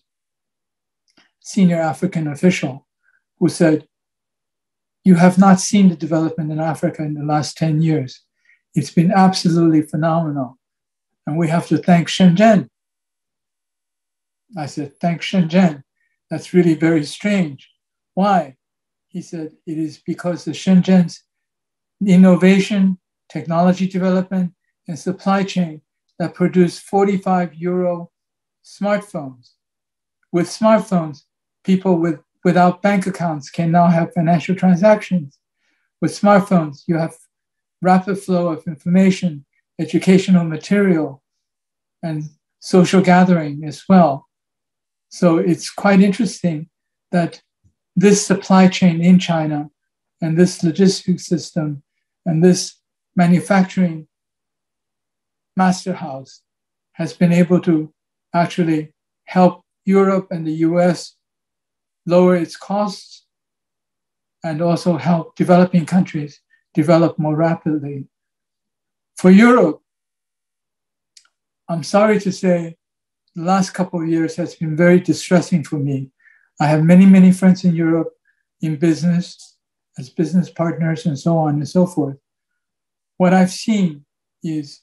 senior African official, who said, You have not seen the development in Africa in the last 10 years. It's been absolutely phenomenal. And we have to thank Shenzhen. I said, Thank Shenzhen. That's really very strange. Why? He said, It is because the Shenzhen's innovation, technology development, and supply chain that produce 45 euro smartphones. With smartphones, people with, without bank accounts can now have financial transactions. With smartphones, you have rapid flow of information, educational material, and social gathering as well. So it's quite interesting that this supply chain in China and this logistics system and this manufacturing master house has been able to actually help Europe and the US lower its costs and also help developing countries develop more rapidly. For Europe, I'm sorry to say, the last couple of years has been very distressing for me. I have many, many friends in Europe in business, as business partners and so on and so forth. What I've seen is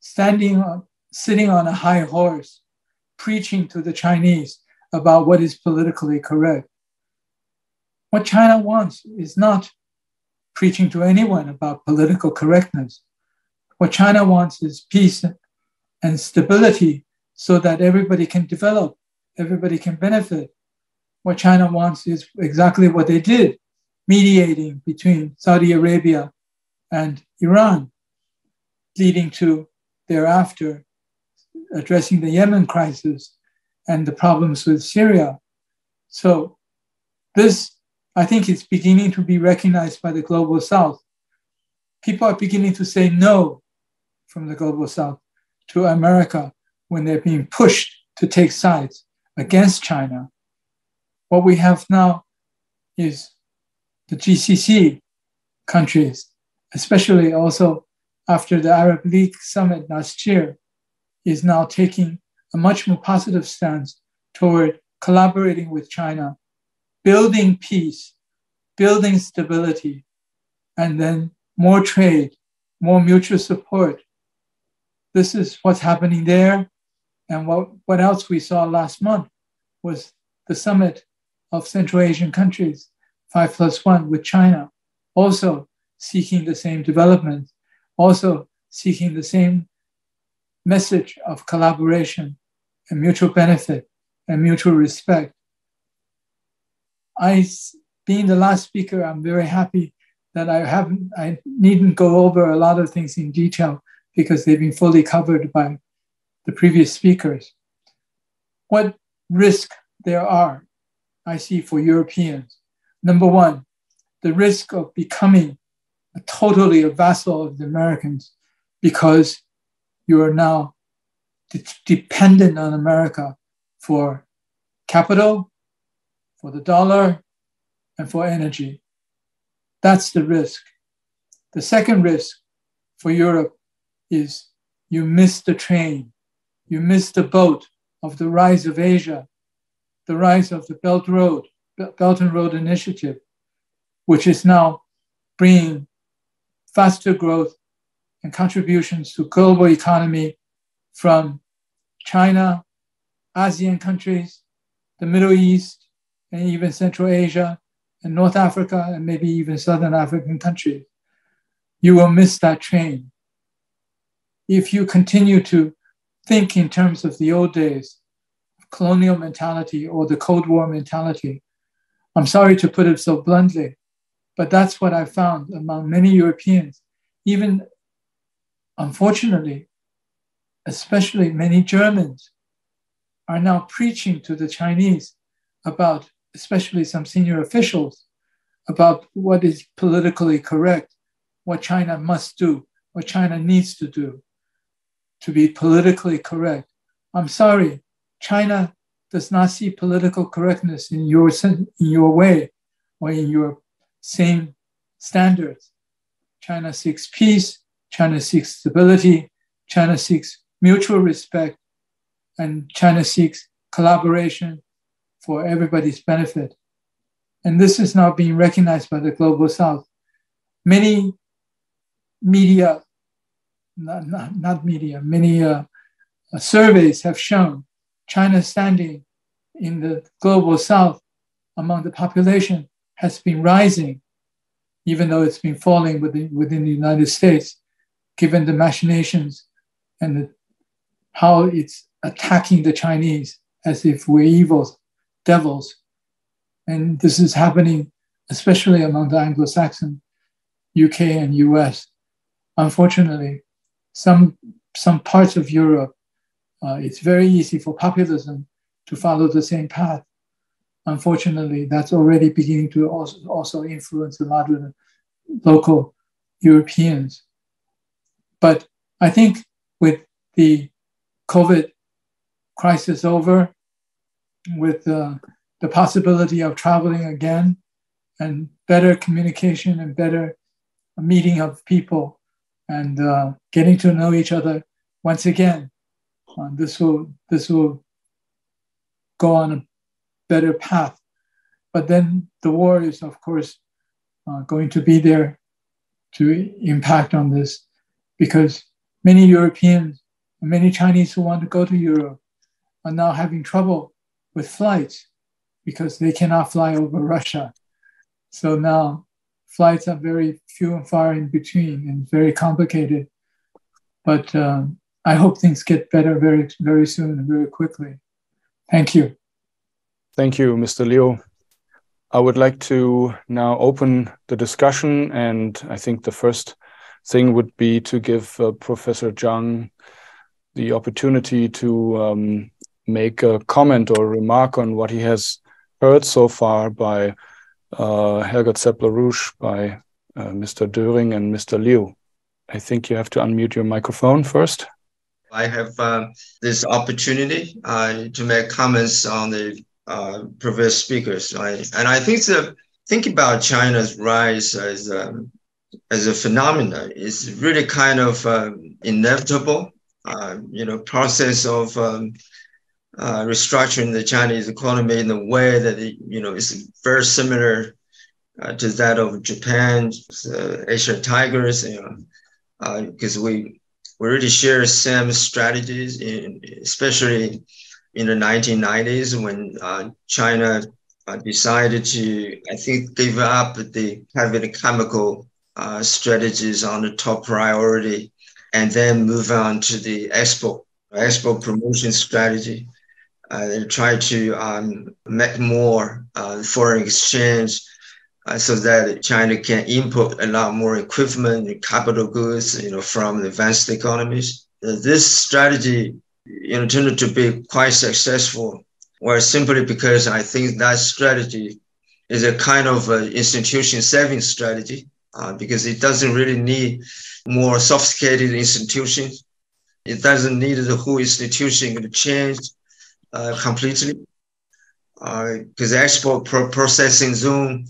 standing, on, sitting on a high horse, preaching to the Chinese about what is politically correct. What China wants is not preaching to anyone about political correctness. What China wants is peace and stability so that everybody can develop, everybody can benefit. What China wants is exactly what they did mediating between Saudi Arabia and Iran, leading to thereafter addressing the Yemen crisis and the problems with Syria. So, this, I think, is beginning to be recognized by the global south. People are beginning to say no from the global south to America when they're being pushed to take sides against China. What we have now is the GCC countries, especially also after the Arab League summit last year, is now taking a much more positive stance toward collaborating with China, building peace, building stability, and then more trade, more mutual support. This is what's happening there. And what, what else we saw last month was the summit of Central Asian countries, five plus one with China, also seeking the same development, also seeking the same message of collaboration and mutual benefit and mutual respect. I, being the last speaker, I'm very happy that I haven't, I needn't go over a lot of things in detail because they've been fully covered by the previous speakers. What risk there are, I see for Europeans. Number one, the risk of becoming a totally a vassal of the Americans because you are now de- dependent on America for capital, for the dollar, and for energy. That's the risk. The second risk for Europe is you miss the train, you miss the boat of the rise of Asia, the rise of the Belt Road, Belt and Road Initiative, which is now bringing faster growth and contributions to global economy from China, ASEAN countries, the Middle East, and even Central Asia, and North Africa, and maybe even Southern African countries. You will miss that train. If you continue to think in terms of the old days, colonial mentality or the Cold War mentality, I'm sorry to put it so bluntly, but that's what I found among many Europeans, even unfortunately, especially many Germans, are now preaching to the Chinese about especially some senior officials, about what is politically correct, what China must do, what China needs to do to be politically correct. I'm sorry, China does not see political correctness in your, in your way or in your same standards. China seeks peace, China seeks stability, China seeks mutual respect, and China seeks collaboration for everybody's benefit. And this is now being recognized by the global south. Many media, not, not, not media, many uh, surveys have shown China's standing in the global south among the population has been rising, even though it's been falling within, within the United States, given the machinations and the, how it's attacking the Chinese as if we're evil devils. And this is happening especially among the Anglo Saxon, UK, and US. Unfortunately, some, some parts of Europe, uh, it's very easy for populism to follow the same path. Unfortunately, that's already beginning to also, also influence a lot of local Europeans. But I think with the COVID crisis over, with uh, the possibility of traveling again and better communication and better meeting of people and uh, getting to know each other once again. This will this will go on a better path. But then the war is, of course, uh, going to be there to impact on this because many Europeans, and many Chinese who want to go to Europe are now having trouble with flights because they cannot fly over Russia. So now flights are very few and far in between and very complicated. But um, I hope things get better very, very soon and very quickly. Thank you. Thank you, Mr. Liu. I would like to now open the discussion, and I think the first thing would be to give uh, Professor Zhang the opportunity to um, make a comment or remark on what he has heard so far by uh, Helga Zepp-LaRouche, by uh, Mr. Döring, and Mr. Liu. I think you have to unmute your microphone first. I have uh, this opportunity uh, to make comments on the uh, previous speakers, right? and I think the think about China's rise as a, um, as a phenomenon is really kind of um, inevitable, uh, you know, process of um, uh, restructuring the Chinese economy in a way that it, you know is very similar uh, to that of Japan, uh, Asian tigers, you know, because uh, we we really share same strategies, in, especially in the 1990s when uh, China uh, decided to, I think, give up the having chemical uh, strategies on the top priority and then move on to the export export promotion strategy. Uh, they try to um, make more uh, foreign exchange so that China can import a lot more equipment and capital goods, you know, from advanced economies. Uh, this strategy, you know, turned to be quite successful, or simply because I think that strategy is a kind of a institution saving strategy uh, because it doesn't really need more sophisticated institutions. It doesn't need the whole institution to change uh, completely because uh, export pro- processing zone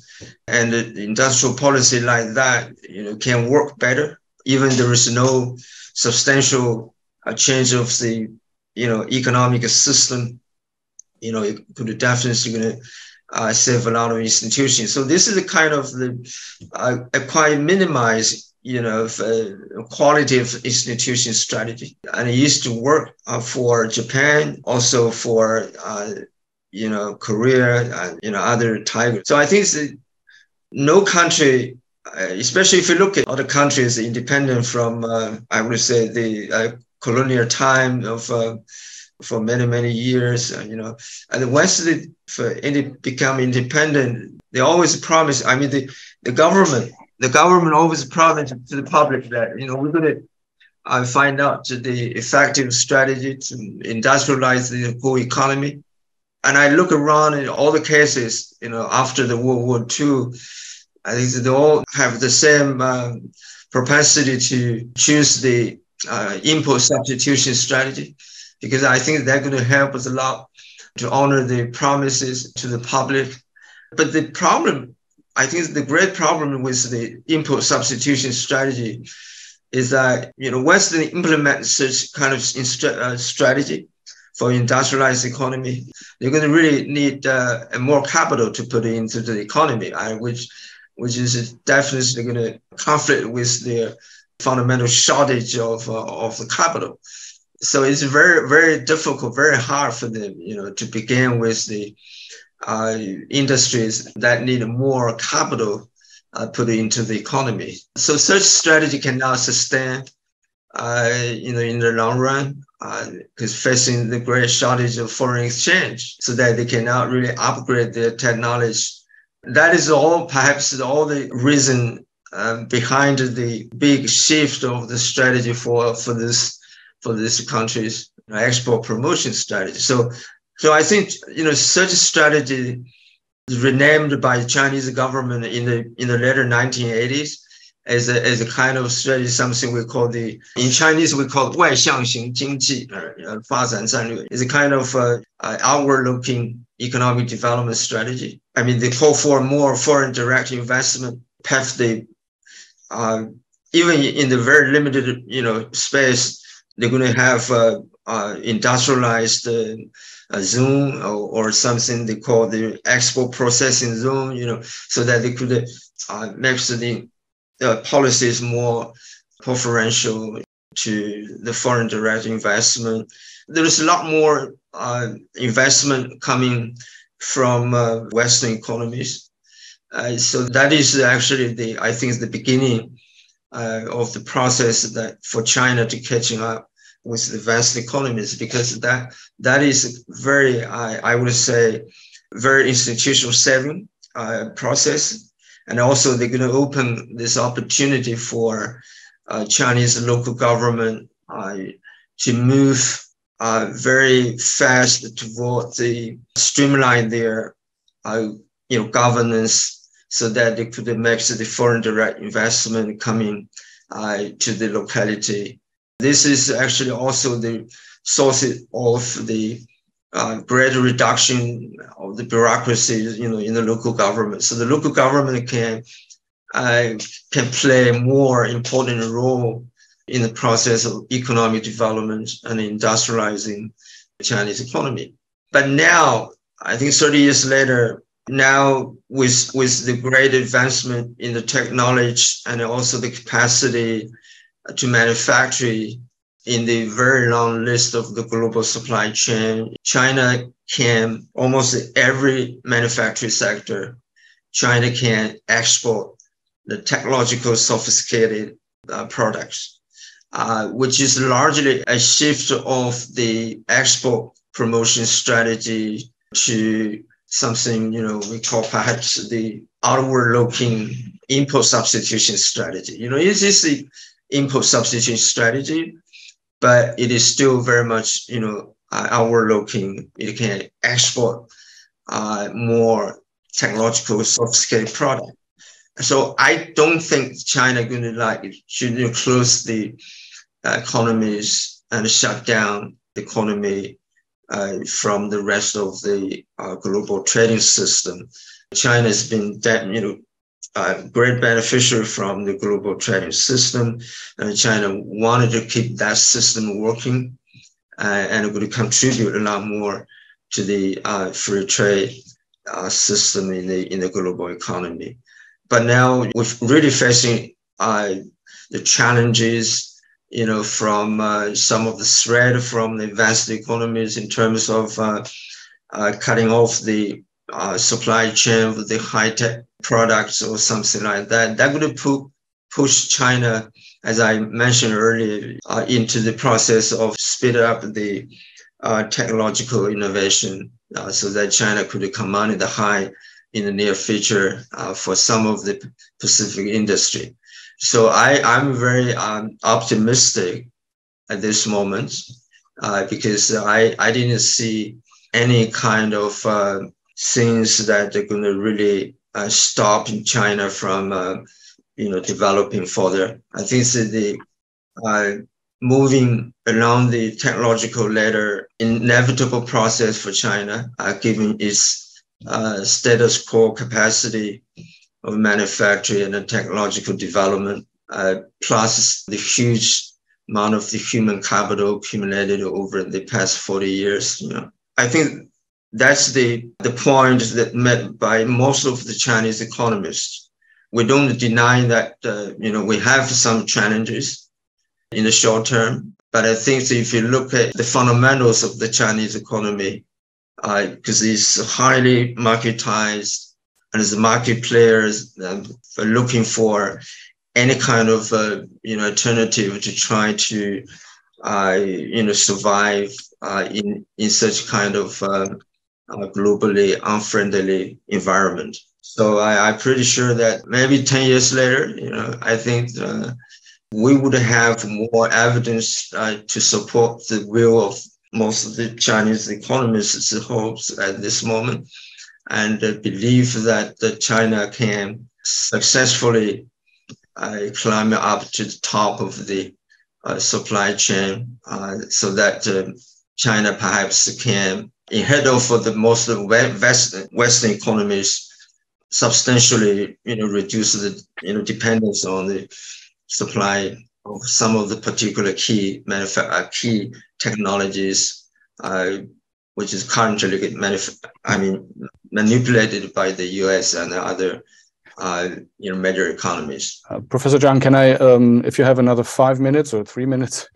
and the industrial policy like that, you know, can work better. Even there is no substantial uh, change of the, you know, economic system. You know, it could definitely going to uh, save a lot of institutions. So this is a kind of the uh, a quite minimized, you know, uh, quality of institution strategy, and it used to work uh, for Japan, also for uh, you know, Korea, and, you know, other tigers. So I think no country, uh, especially if you look at other countries independent from, uh, I would say, the uh, colonial time of uh, for many many years. Uh, you know, and the West for become independent, they always promise. I mean, the the government, the government always promise to the public that you know we're going to uh, find out the effective strategy to industrialize the whole economy and I look around in all the cases, you know, after the World War II, I think they all have the same um, propensity to choose the uh, import substitution strategy, because I think they're going to help us a lot to honor the promises to the public. But the problem, I think the great problem with the import substitution strategy is that, you know, once they implement such kind of uh, strategy, for industrialized economy, you're going to really need uh, more capital to put into the economy, uh, which which is definitely going to conflict with the fundamental shortage of uh, of the capital. So it's very very difficult, very hard for them, you know, to begin with the uh, industries that need more capital uh, put into the economy. So such strategy cannot sustain, uh, you know, in the long run because uh, facing the great shortage of foreign exchange, so that they cannot really upgrade their technology. That is all, perhaps, all the reason um, behind the big shift of the strategy for for this for this country's export promotion strategy. So, so I think you know such a strategy is renamed by the Chinese government in the in the later 1980s as a, as a kind of strategy, something we call the, in Chinese, we call 外向型经济, uh, 发展战略. It's a kind of uh, uh, outward-looking economic development strategy. I mean, they call for more foreign direct investment, have the, uh, even in the very limited, you know, space, they're going to have uh, uh, industrialized uh, zone or, or, something they call the export processing zone, you know, so that they could uh, make the the policy is more preferential to the foreign direct investment. There is a lot more uh, investment coming from uh, Western economies. Uh, so that is actually the, I think, the beginning uh, of the process that for China to catching up with the advanced economies, because that that is very, I, I would say, very institutional saving uh, process and also they're going to open this opportunity for uh, Chinese local government uh, to move uh, very fast toward the streamline their uh, you know governance so that they could make the foreign direct investment coming uh, to the locality. This is actually also the source of the uh, greater reduction of the bureaucracy, you know, in the local government. So the local government can uh, can play a more important role in the process of economic development and industrializing the Chinese economy. But now, I think 30 years later, now with with the great advancement in the technology and also the capacity to manufacture in the very long list of the global supply chain. China can almost every manufacturing sector. China can export the technological sophisticated uh, products, uh, which is largely a shift of the export promotion strategy to something you know we call perhaps the outward looking import substitution strategy. You know, it is the import substitution strategy, but it is still very much, you know, uh, outward looking. It can export uh, more technological sophisticated product. So I don't think China going to like should close the uh, economies and shut down the economy uh, from the rest of the uh, global trading system. China has been, that you know, a great beneficiary from the global trading system. And China wanted to keep that system working uh, and would contribute a lot more to the uh, free trade uh, system in the in the global economy. But now we're really facing uh, the challenges, you know, from uh, some of the threat from the advanced economies in terms of uh, cutting off the supply chain with the high tech products or something like that. That would pu- push China, as I mentioned earlier, uh, into the process of speed up the uh, technological innovation uh, so that China could command the high in the near future uh, for some of the Pacific industry. So I, I'm very um, optimistic at this moment uh, because I, I didn't see any kind of uh, things that are going to really uh, stop China from, uh, you know, developing further. I think that the uh, moving along the technological ladder, inevitable process for China, uh, given its uh, status quo capacity of manufacturing and technological development, uh, plus the huge amount of the human capital accumulated over the past 40 years. You know, I think that's the, the point that met by most of the Chinese economists. We don't deny that, uh, you know, we have some challenges in the short term. But I think if you look at the fundamentals of the Chinese economy, because uh, it's highly marketized and as market players uh, are looking for any kind of, uh, you know, alternative to try to, uh, you know, survive uh, in, in such kind of uh, uh, globally unfriendly environment. So I, am pretty sure that maybe 10 years later, you know, I think uh, we would have more evidence uh, to support the will of most of the Chinese economists' hopes at this moment and uh, believe that China can successfully uh, climb up to the top of the uh, supply chain so that China perhaps can ahead of for the most Western, Western economies substantially, you know, reduce the, you know, dependence on the supply of some of the particular key manufa- uh, key technologies, uh, which is currently manuf- I mean, manipulated by the U.S. and other, uh, you know, major economies. Uh, Professor Zhang, can I, um, if you have another five minutes or three minutes,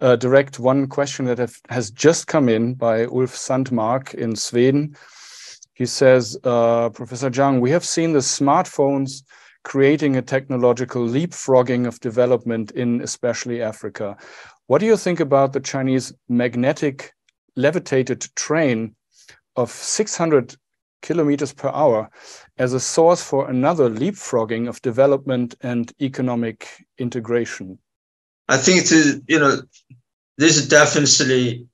uh, direct one question that have, has just come in by Ulf Sandmark in Sweden. He says, uh, Professor Zhang, we have seen the smartphones creating a technological leapfrogging of development in especially Africa. What do you think about the Chinese magnetic levitated train of 600 kilometers per hour as a source for another leapfrogging of development and economic integration? I think to you know, this definitely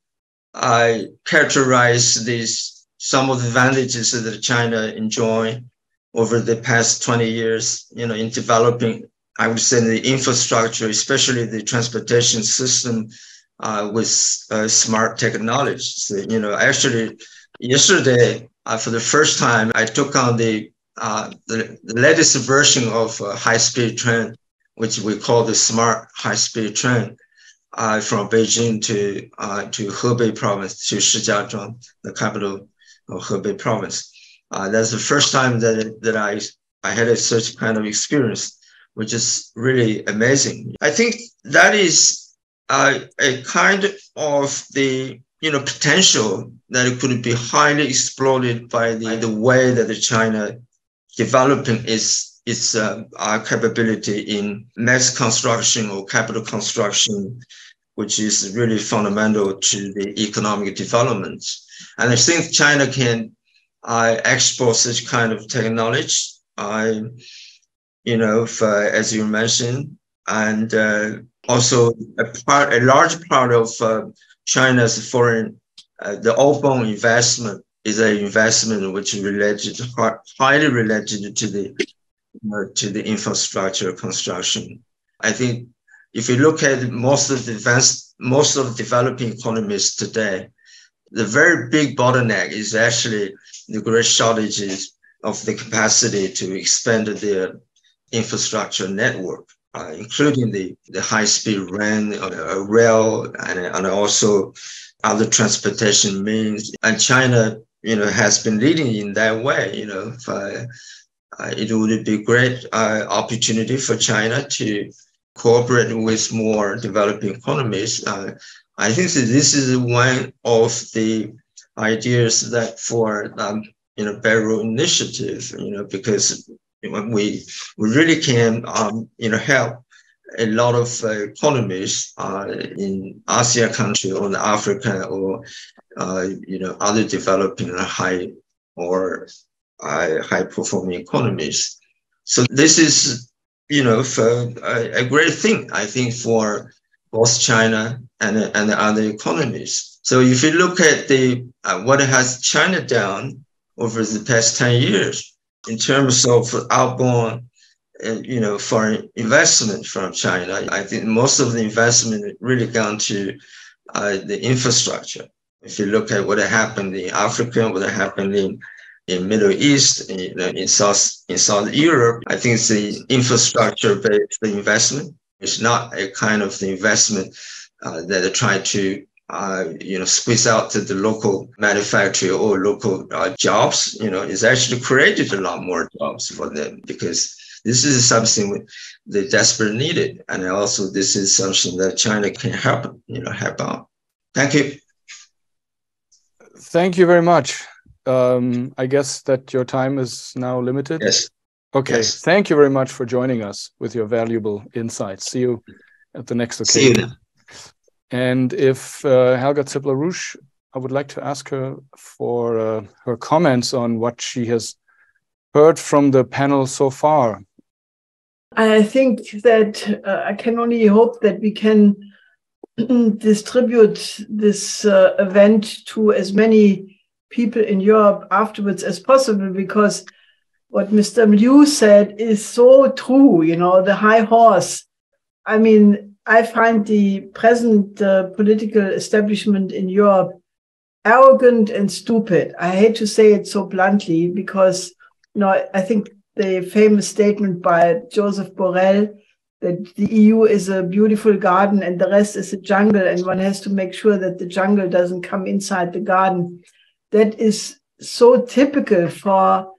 I characterize these some of the advantages that China enjoy over the past 20 years, you know, in developing, I would say the infrastructure, especially the transportation system uh, with uh, smart technology. So, you know, actually yesterday, uh, for the first time, I took on the, uh, the, latest version of high-speed train which we call the smart high-speed train uh, from Beijing to uh, to Hebei province, to Shijiazhuang, the capital of Hebei province. Uh, that's the first time that, that I, I had a such kind of experience, which is really amazing. I think that is uh, a kind of the you know potential that it could be highly exploited by the, the way that the China developing its its uh, capability in mass construction or capital construction, which is really fundamental to the economic development. And I think China can uh, export such kind of technology. I, you know, for, as you mentioned, and uh, also a part, a large part of uh, China's foreign, uh, the outbound investment is an investment which is related, highly related to the uh, to the infrastructure construction. I think if you look at most of the advanced, most of developing economies today, the very big bottleneck is actually the great shortages of the capacity to expand their infrastructure network uh, including the, the high-speed rail, uh, rail and, and also other transportation means. And China, you know, has been leading in that way. You know, for, uh, it would be a great uh, opportunity for China to cooperate with more developing economies. Uh, I think this is one of the ideas that for um, you know Road Initiative, you know, because we we really can um, you know help a lot of uh, economies uh, in Asia country or Africa or uh, you know other developing high or uh, high performing economies. So this is you know a, a, great thing I think for both China and and other economies. So if you look at the uh, what has China done over the past ten years in terms of outbound, uh, you know, foreign investment from China. I think most of the investment really gone to uh, the infrastructure. If you look at what happened in Africa, what happened in in Middle East, in, in South in South Europe, I think it's the infrastructure-based investment. It's not a kind of investment uh, that are trying to uh, you know, squeeze out the local manufacturer or local uh, jobs, you know, it's actually created a lot more jobs for them because this is something they desperately needed. And also this is something that China can help, you know, help out. Thank you. Thank you very much. Um, I guess that your time is now limited. Yes. Okay. Yes. Thank you very much for joining us with your valuable insights. See you at the next occasion. See you then. And if uh, Helga Zepp-LaRouche, I would like to ask her for uh, her comments on what she has heard from the panel so far. I think that uh, I can only hope that we can [clears throat] distribute this uh, event to as many people in Europe afterwards as possible because what Mr. Liu said is so true, you know, the high horse. I mean, I find the present uh, political establishment in Europe arrogant and stupid. I hate to say it so bluntly because you know I think the famous statement by Joseph Borrell that the EU is a beautiful garden and the rest is a jungle, and one has to make sure that the jungle doesn't come inside the garden. That is so typical for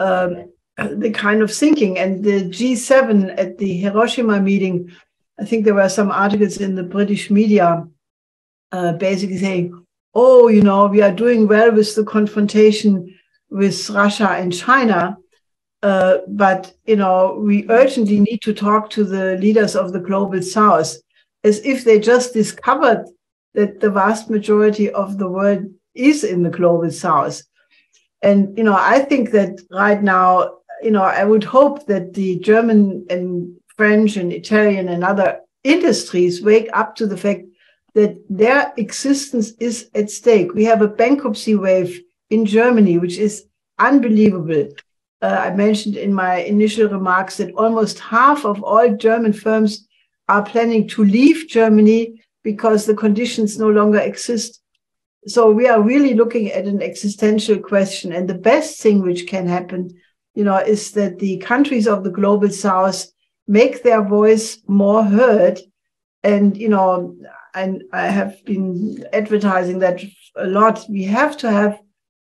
um, the kind of thinking. And the G7 at the Hiroshima meeting I think there were some articles in the British media uh, basically saying, oh, you know, we are doing well with the confrontation with Russia and China. Uh, but, you know, we urgently need to talk to the leaders of the global south as if they just discovered that the vast majority of the world is in the global south. And, you know, I think that right now, you know, I would hope that the German and French and Italian and other industries wake up to the fact that their existence is at stake. We have a bankruptcy wave in Germany, which is unbelievable. Uh, I mentioned in my initial remarks that almost half of all German firms are planning to leave Germany because the conditions no longer exist. So we are really looking at an existential question. And the best thing which can happen, you know, is that the countries of the global south make their voice more heard. And, you know, and I have been advertising that a lot. We have to have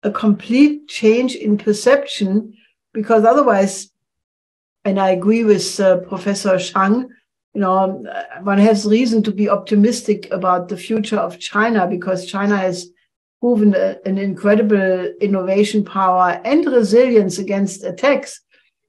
a complete change in perception because otherwise, and I agree with uh, Professor Zhang, you know, one has reason to be optimistic about the future of China because China has proven a, an incredible innovation power and resilience against attacks.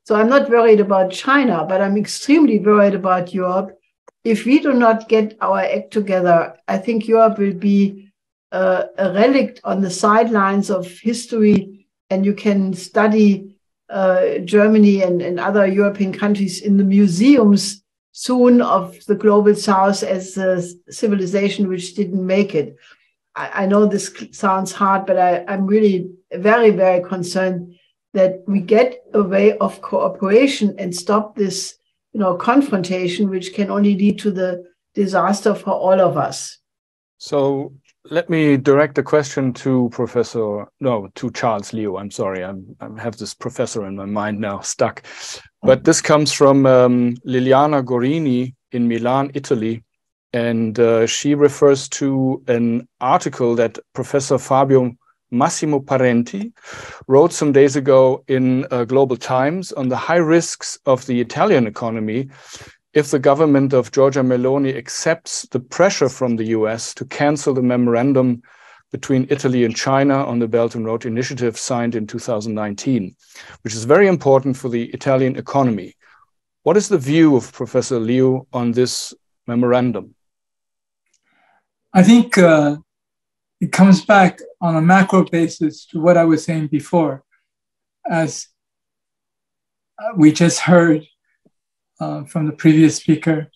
So I'm not worried about China, but I'm extremely worried about Europe. If we do not get our act together, I think Europe will be a relic on the sidelines of history, and you can study uh, Germany and, and other European countries in the museums soon of the global south as a civilization which didn't make it. I, I know this sounds hard, but I, I'm really very, very concerned that we get a way of cooperation and stop this, you know, confrontation, which can only lead to the disaster for all of us. So let me direct the question to Professor, no, to Charles Liu. I'm sorry, I'm, I have this professor in my mind now [laughs] stuck. But this comes from um, Liliana Gorini in Milan, Italy. And uh, she refers to an article that Professor Fabio Massimo Parenti wrote some days ago in uh, Global Times on the high risks of the Italian economy if the government of Giorgia Meloni accepts the pressure from the US to cancel the memorandum between Italy and China on the Belt and Road Initiative signed in 2019, which is very important for the Italian economy. What is the view of Professor Liu on this memorandum? I think uh, it comes back on a macro basis to what I was saying before. As we just heard uh, from the previous speaker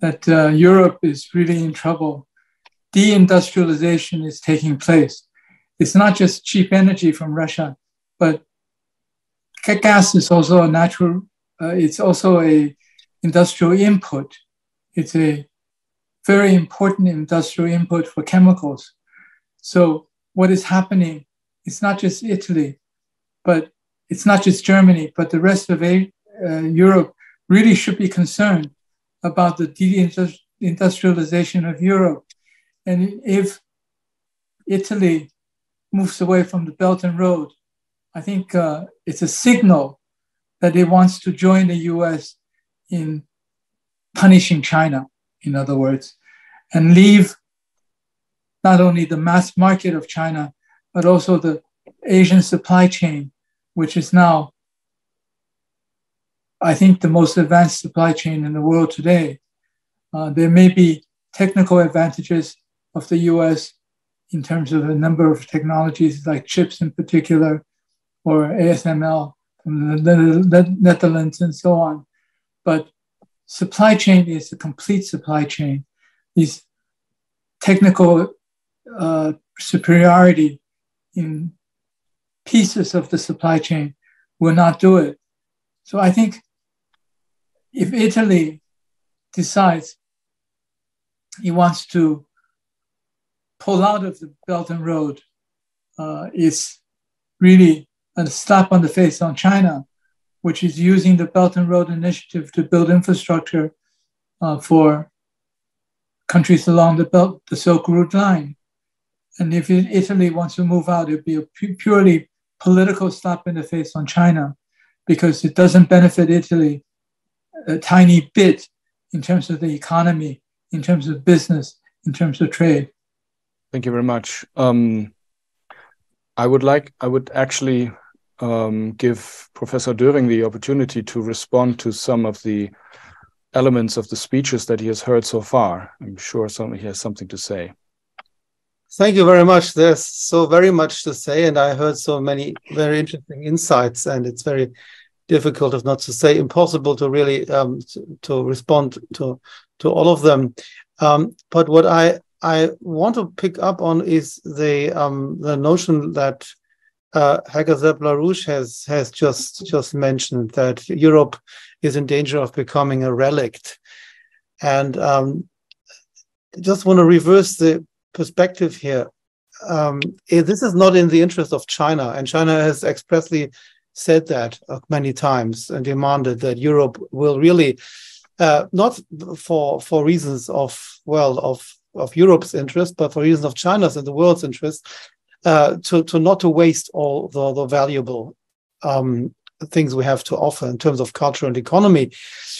that uh, Europe is really in trouble. Deindustrialization is taking place. It's not just cheap energy from Russia, but gas is also a natural. Uh, it's also a industrial input. It's a very important industrial input for chemicals. So what is happening? It's not just Italy, but it's not just Germany, but the rest of a, uh, Europe really should be concerned about the deindustrialization of Europe. And if Italy moves away from the Belt and Road, I think uh, it's a signal that it wants to join the US in punishing China, in other words, and leave not only the mass market of China, but also the Asian supply chain, which is now I think, the most advanced supply chain in the world today. Uh, there may be technical advantages of the US in terms of a number of technologies like chips in particular, or ASML from the Netherlands and so on. But supply chain is a complete supply chain. These technical uh, superiority in pieces of the supply chain will not do it. So I think if Italy decides he wants to pull out of the Belt and Road, uh, it's really a slap on the face on China, which is using the Belt and Road Initiative to build infrastructure uh, for countries along the Belt, the Silk Route line. And if Italy wants to move out, it'd be a purely political slap in the face on China because it doesn't benefit Italy a tiny bit in terms of the economy, in terms of business, in terms of trade. Thank you very much. Um, I would like, I would actually um, give Professor Döring the opportunity to respond to some of the elements of the speeches that he has heard so far. I'm sure some, he has something to say. Thank you very much. There's so very much to say, and I heard so many very interesting insights, and it's very difficult, if not to say impossible, to really um, to, to, respond to to all of them. Um, but what I I want to pick up on is the um, the notion that uh, Helga Zepp-LaRouche has has just just mentioned that Europe is in danger of becoming a relict, and um, just want to reverse the perspective here. Um, this is not in the interest of China, and China has expressly said that many times and demanded that Europe will really, uh, not for for reasons of well of of Europe's interest, but for reasons of China's and the world's interest, uh, to to not to waste all the, the valuable um, things we have to offer in terms of culture and economy.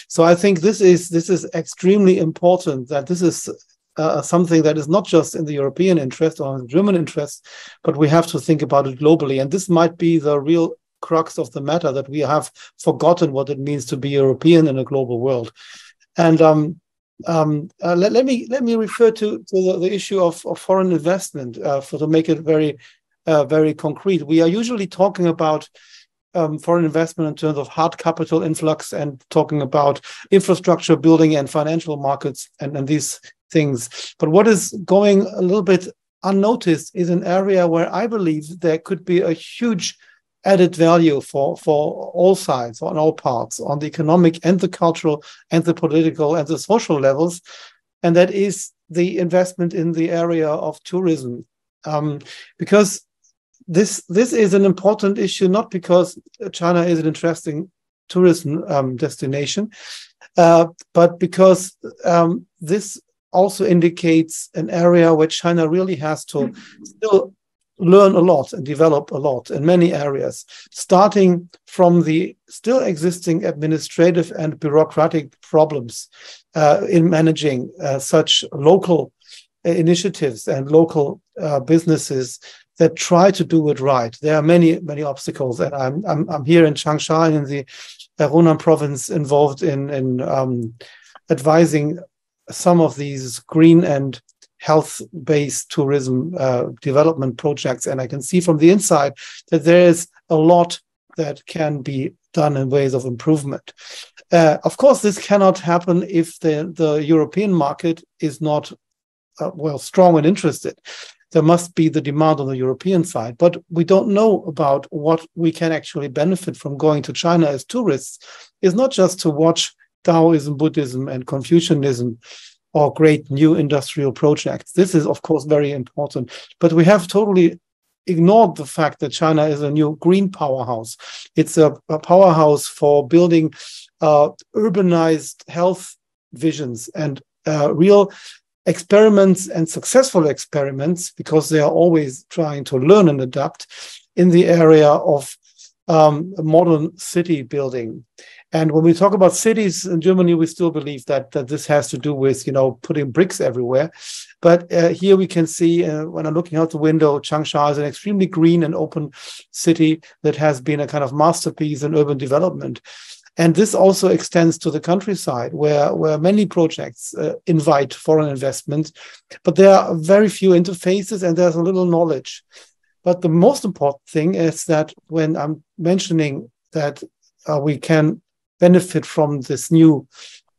So I think this is this is extremely important that this is uh, something that is not just in the European interest or the German interest, but we have to think about it globally. And this might be the real crux of the matter that we have forgotten what it means to be European in a global world. And um, um, uh, let, let, me let me refer to, to the, the issue of, of, foreign investment uh, for to make it very uh, very concrete. We are usually talking about um, foreign investment in terms of hard capital influx and talking about infrastructure building and financial markets and, and these things. But what is going a little bit unnoticed is an area where I believe there could be a huge added value for, for all sides, on all parts, on the economic and the cultural and the political and the social levels. And that is the investment in the area of tourism. Um, because this this is an important issue, not because China is an interesting tourism um, destination, uh, but because um, this also indicates an area where China really has to still learn a lot and develop a lot in many areas, starting from the still existing administrative and bureaucratic problems uh, in managing uh, such local initiatives and local uh, businesses that try to do it right. There are many, many obstacles, and I'm I'm, I'm here in Changsha in the Hunan province, involved in in um, advising some of these green and health-based tourism uh, development projects, and I can see from the inside that there is a lot that can be done in ways of improvement. Uh, of course, this cannot happen if the, the European market is not uh, well strong and interested there must be the demand on the European side. But we don't know about what we can actually benefit from going to China as tourists. Is not just to watch Taoism, Buddhism, and Confucianism or great new industrial projects. This is, of course, very important. But we have totally ignored the fact that China is a new green powerhouse. It's a, a powerhouse for building uh, urbanized health visions and uh, real experiments and successful experiments, because they are always trying to learn and adapt in the area of um, modern city building. And when we talk about cities in Germany, we still believe that, that this has to do with, you know, putting bricks everywhere. But uh, here we can see, uh, when I'm looking out the window, Changsha is an extremely green and open city that has been a kind of masterpiece in urban development. And this also extends to the countryside, where, where many projects uh, invite foreign investment, but there are very few interfaces and there's a little knowledge. But the most important thing is that when I'm mentioning that uh, we can benefit from this new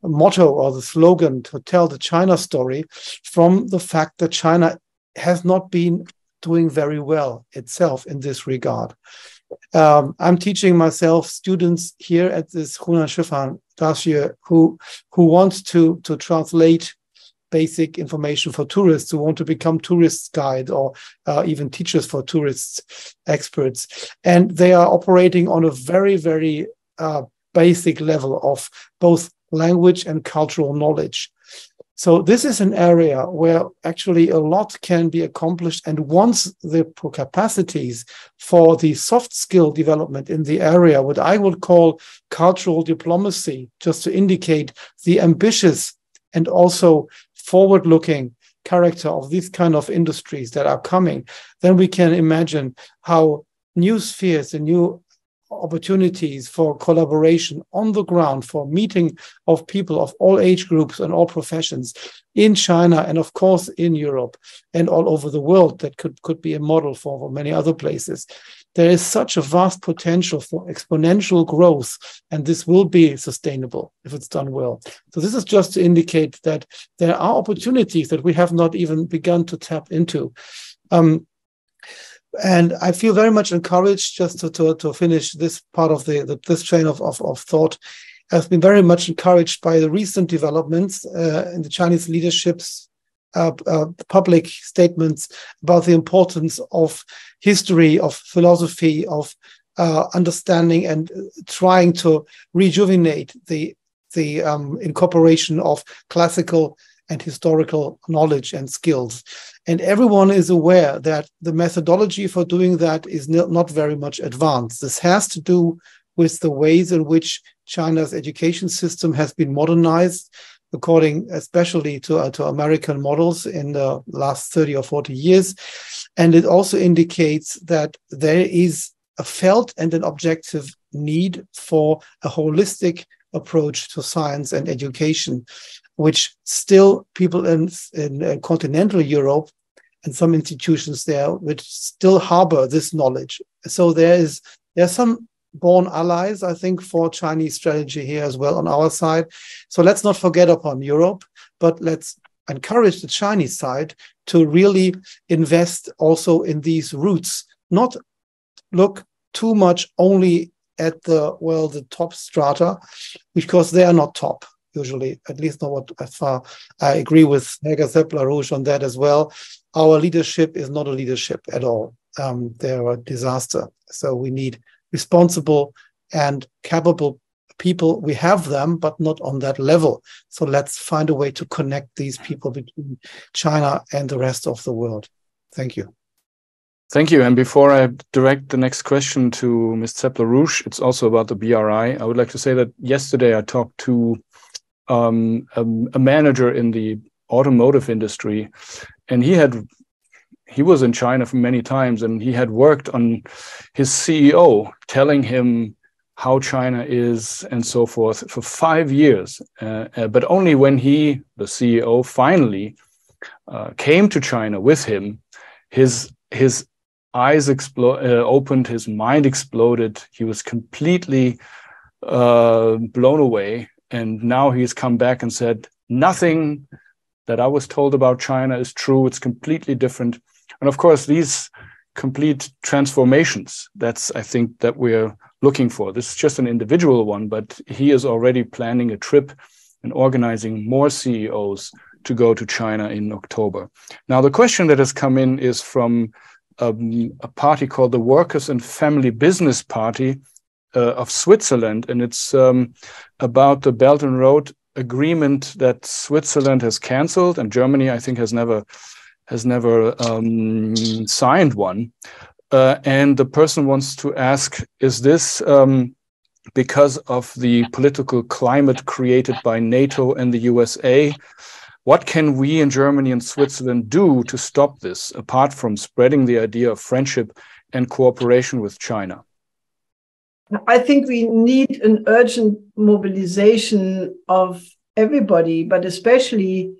motto or the slogan to tell the China story, from the fact that China has not been doing very well itself in this regard. Um, I'm teaching myself students here at this Hunan Shifan last year who who want to to translate basic information for tourists who want to become tourist guide or uh, even teachers for tourists experts and they are operating on a very very uh, basic level of both language and cultural knowledge so this is an area where actually a lot can be accomplished. And once the capacities for the soft skill development in the area, what I would call cultural diplomacy, just to indicate the ambitious and also forward looking character of these kind of industries that are coming, then we can imagine how new spheres and new opportunities for collaboration on the ground for meeting of people of all age groups and all professions in China and of course in Europe and all over the world that could, could be a model for, for many other places. There is such a vast potential for exponential growth, and this will be sustainable if it's done well. So, this is just to indicate that there are opportunities that we have not even begun to tap into. Um, and I feel very much encouraged just to, to, to finish this part of the, the this chain of, of, of, thought. I've been very much encouraged by the recent developments uh, in the Chinese leadership's uh, uh, public statements about the importance of history, of philosophy, of uh, understanding, and trying to rejuvenate the the um, incorporation of classical and historical knowledge and skills. And everyone is aware that the methodology for doing that is not very much advanced. This has to do with the ways in which China's education system has been modernized, according especially to, uh, to American models in the last 30 or 40 years. And it also indicates that there is a felt and an objective need for a holistic approach to science and education, which still people in, in uh, continental Europe and some institutions there which still harbor this knowledge. So there is there are some born allies, I think, for Chinese strategy here as well on our side. So let's not forget upon Europe, but let's encourage the Chinese side to really invest also in these roots, not look too much only at the well the top strata because they are not top usually at least not what as far i agree with Helga Zepp-LaRouche on that as well our leadership is not a leadership at all um, they're a disaster so we need responsible and capable people we have them but not on that level so let's find a way to connect these people between china and the rest of the world thank you Thank you. And before I direct the next question to Ms. Zepp-LaRouche, it's also about the BRI. I would like to say that yesterday I talked to um, a, manager in the automotive industry, and he had he was in China for many times, and he had worked on his CEO telling him how China is and so forth for five years. Uh, uh, but only when he, the CEO, finally uh, came to China with him, his his eyes explo- uh, opened, his mind exploded. He was completely uh, blown away. And now he's come back and said, nothing that I was told about China is true. It's completely different. And of course, these complete transformations, that's, I think, that we're looking for. This is just an individual one, but he is already planning a trip and organizing more CEOs to go to China in October. Now, the question that has come in is from um, a party called the Workers and Family Business Party uh, of Switzerland, and it's um, about the Belt and Road Agreement that Switzerland has cancelled, and Germany, I think, has never has never um, signed one. Uh, and the person wants to ask: Is this um, because of the political climate created by NATO and the USA? What can we in Germany and Switzerland do to stop this, apart from spreading the idea of friendship and cooperation with China? I think we need an urgent mobilization of everybody, but especially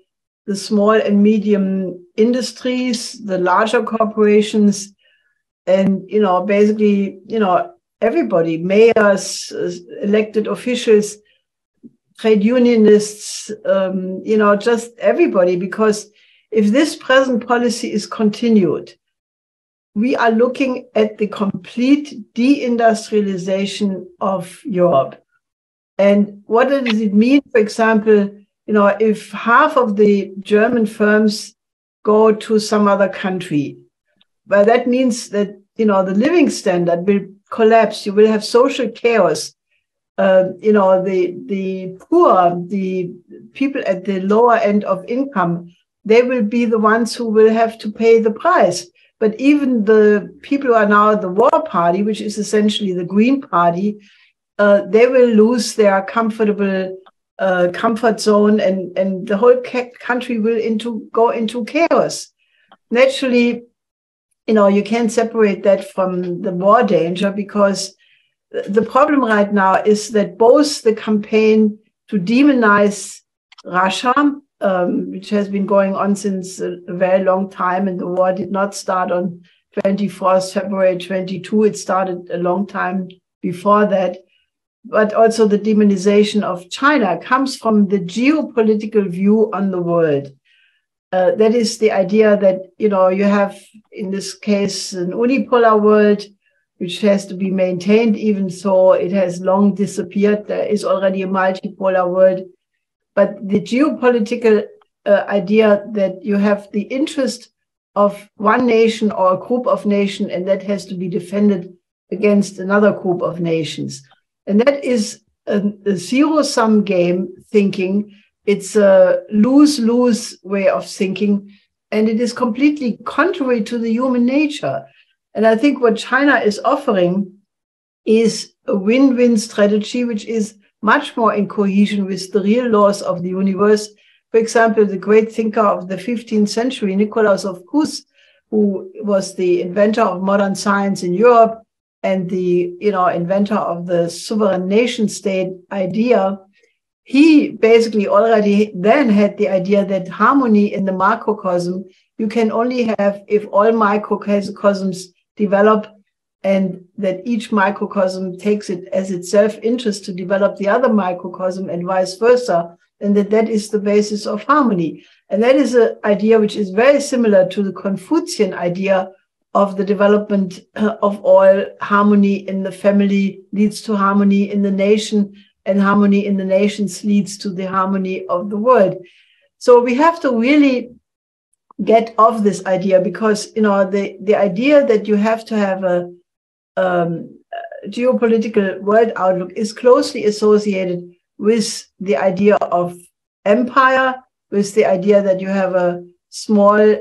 the small and medium industries, the larger corporations, and you know, basically, you know, everybody, mayors, elected officials, trade unionists, um, you know, just everybody, because if this present policy is continued, we are looking at the complete deindustrialization of Europe. And what does it mean, for example, you know, if half of the German firms go to some other country, well, that means that, you know, the living standard will collapse. You will have social chaos uh, you know, the the poor, the people at the lower end of income, they will be the ones who will have to pay the price. But even the people who are now the war party, which is essentially the Green Party, uh, they will lose their comfortable uh, comfort zone, and and the whole country will into go into chaos. Naturally, you know, you can't separate that from the war danger because the problem right now is that both the campaign to demonize Russia, um, which has been going on since a, very long time, and the war did not start on 24th February 22, it started a long time before that. But also the demonization of China comes from the geopolitical view on the world. Uh, that is the idea that you know you have in this case an unipolar world which has to be maintained, even though it has long disappeared. There is already a multipolar world. But the geopolitical uh, idea that you have the interest of one nation or a group of nations, and that has to be defended against another group of nations. And that is a, a zero sum game thinking. It's a lose lose way of thinking. And it is completely contrary to the human nature. And I think what China is offering is a win-win strategy, which is much more in cohesion with the real laws of the universe. For example, the great thinker of the 15th century, Nicolaus of Cusa, who was the inventor of modern science in Europe and the you know inventor of the sovereign nation state idea, he basically already then had the idea that harmony in the macrocosm you can only have if all microcosms develop and that each microcosm takes it as its self-interest to develop the other microcosm and vice versa and that that is the basis of harmony and that is an idea which is very similar to the confucian idea of the development [clears throat] of all harmony in the family leads to harmony in the nation and harmony in the nations leads to the harmony of the world. So we have to really get off this idea because you know the the idea that you have to have a um, geopolitical world outlook is closely associated with the idea of empire, with the idea that you have a small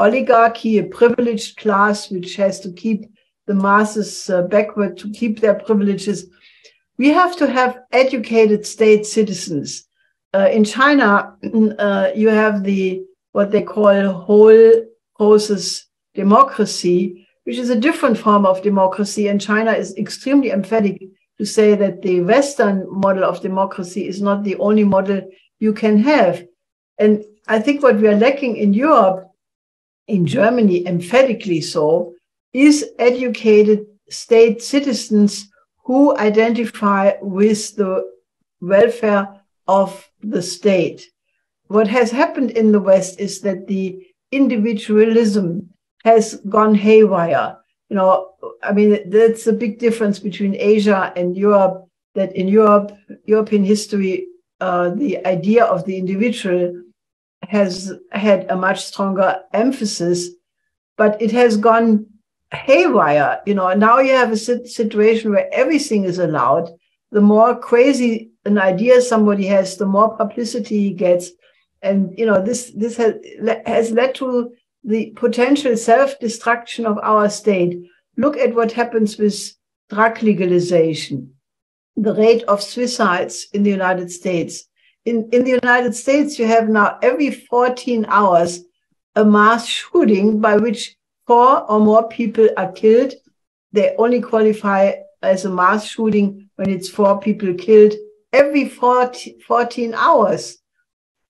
oligarchy, a privileged class which has to keep the masses uh, backward to keep their privileges we have to have educated state citizens. Uh, in China, [clears throat] uh, you have the what they call whole process democracy, which is a different form of democracy. And China is extremely emphatic to say that the Western model of democracy is not the only model you can have. And I think what we are lacking in Europe, in Germany, emphatically so, is educated state citizens who identify with the welfare of the state. What has happened in the West is that the individualism has gone haywire. You know, I mean, that's a big difference between Asia and Europe. That in Europe, European history, uh, the idea of the individual has had a much stronger emphasis, but it has gone haywire. You know, now you have a situation where everything is allowed. The more crazy an idea somebody has, the more publicity he gets. And, you know, this, this has, has led to the potential self-destruction of our state. Look at what happens with drug legalization, the rate of suicides in the United States. In, in the United States, you have now every 14 hours a mass shooting by which four or more people are killed, they only qualify as a mass shooting when it's four people killed every 40, 14 hours.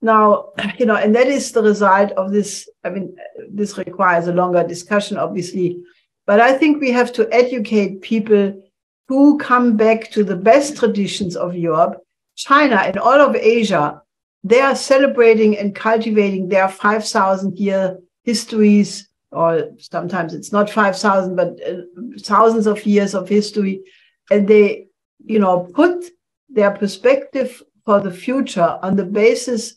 Now, [clears throat] you know, and that is the result of this. I mean, this requires a longer discussion, obviously, but I think we have to educate people who come back to the best traditions of Europe, China, and all of Asia. They are celebrating and cultivating their 5,000 year histories or sometimes it's not 5,000, but uh, thousands of years of history. And they, you know, put their perspective for the future on the basis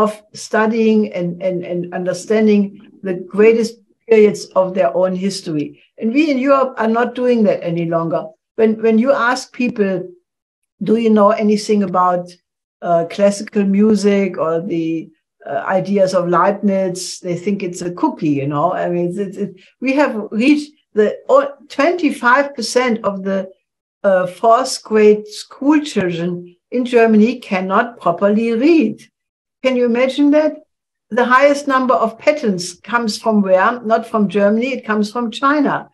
of studying and, and, and understanding the greatest periods of their own history. And we in Europe are not doing that any longer. When, when you ask people, do you know anything about uh, classical music or the uh, ideas of Leibniz. They think it's a cookie, you know. I mean, it, it, we have reached the 25% of the uh, fourth grade school children in Germany cannot properly read. Can you imagine that? The highest number of patents comes from where? Not from Germany, it comes from China.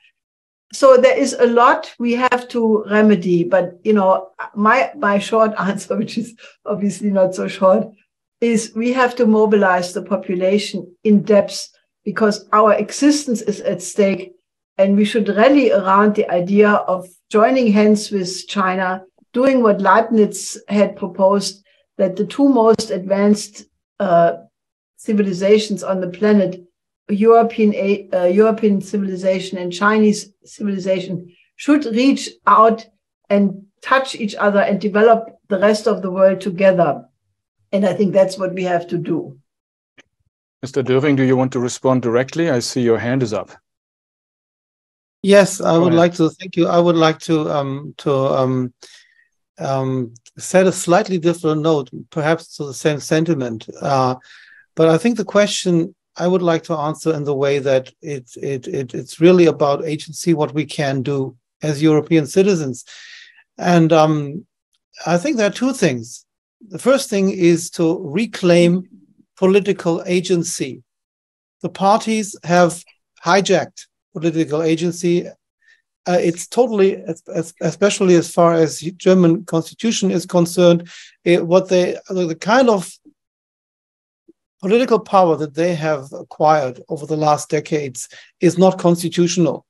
So there is a lot we have to remedy, but you know, my my short [laughs] answer, which is obviously not so short, is we have to mobilize the population in depth because our existence is at stake. And we should rally around the idea of joining hands with China, doing what Leibniz had proposed that the two most advanced uh, civilizations on the planet, European, uh, European civilization and Chinese civilization, should reach out and touch each other and develop the rest of the world together. And I think that's what we have to do. Mr. Döring, do you want to respond directly? I see your hand is up. Yes, I Go would ahead. like to. Thank you. I would like to um, to um, um, set a slightly different note, perhaps to the same sentiment. Uh, but I think the question I would like to answer in the way that it, it, it it's really about agency, what we can do as European citizens. And um, I think there are two things. The first thing is to reclaim political agency. The parties have hijacked political agency. Uh, it's totally, especially as far as German constitution is concerned, it, what they the kind of political power that they have acquired over the last decades is not constitutional.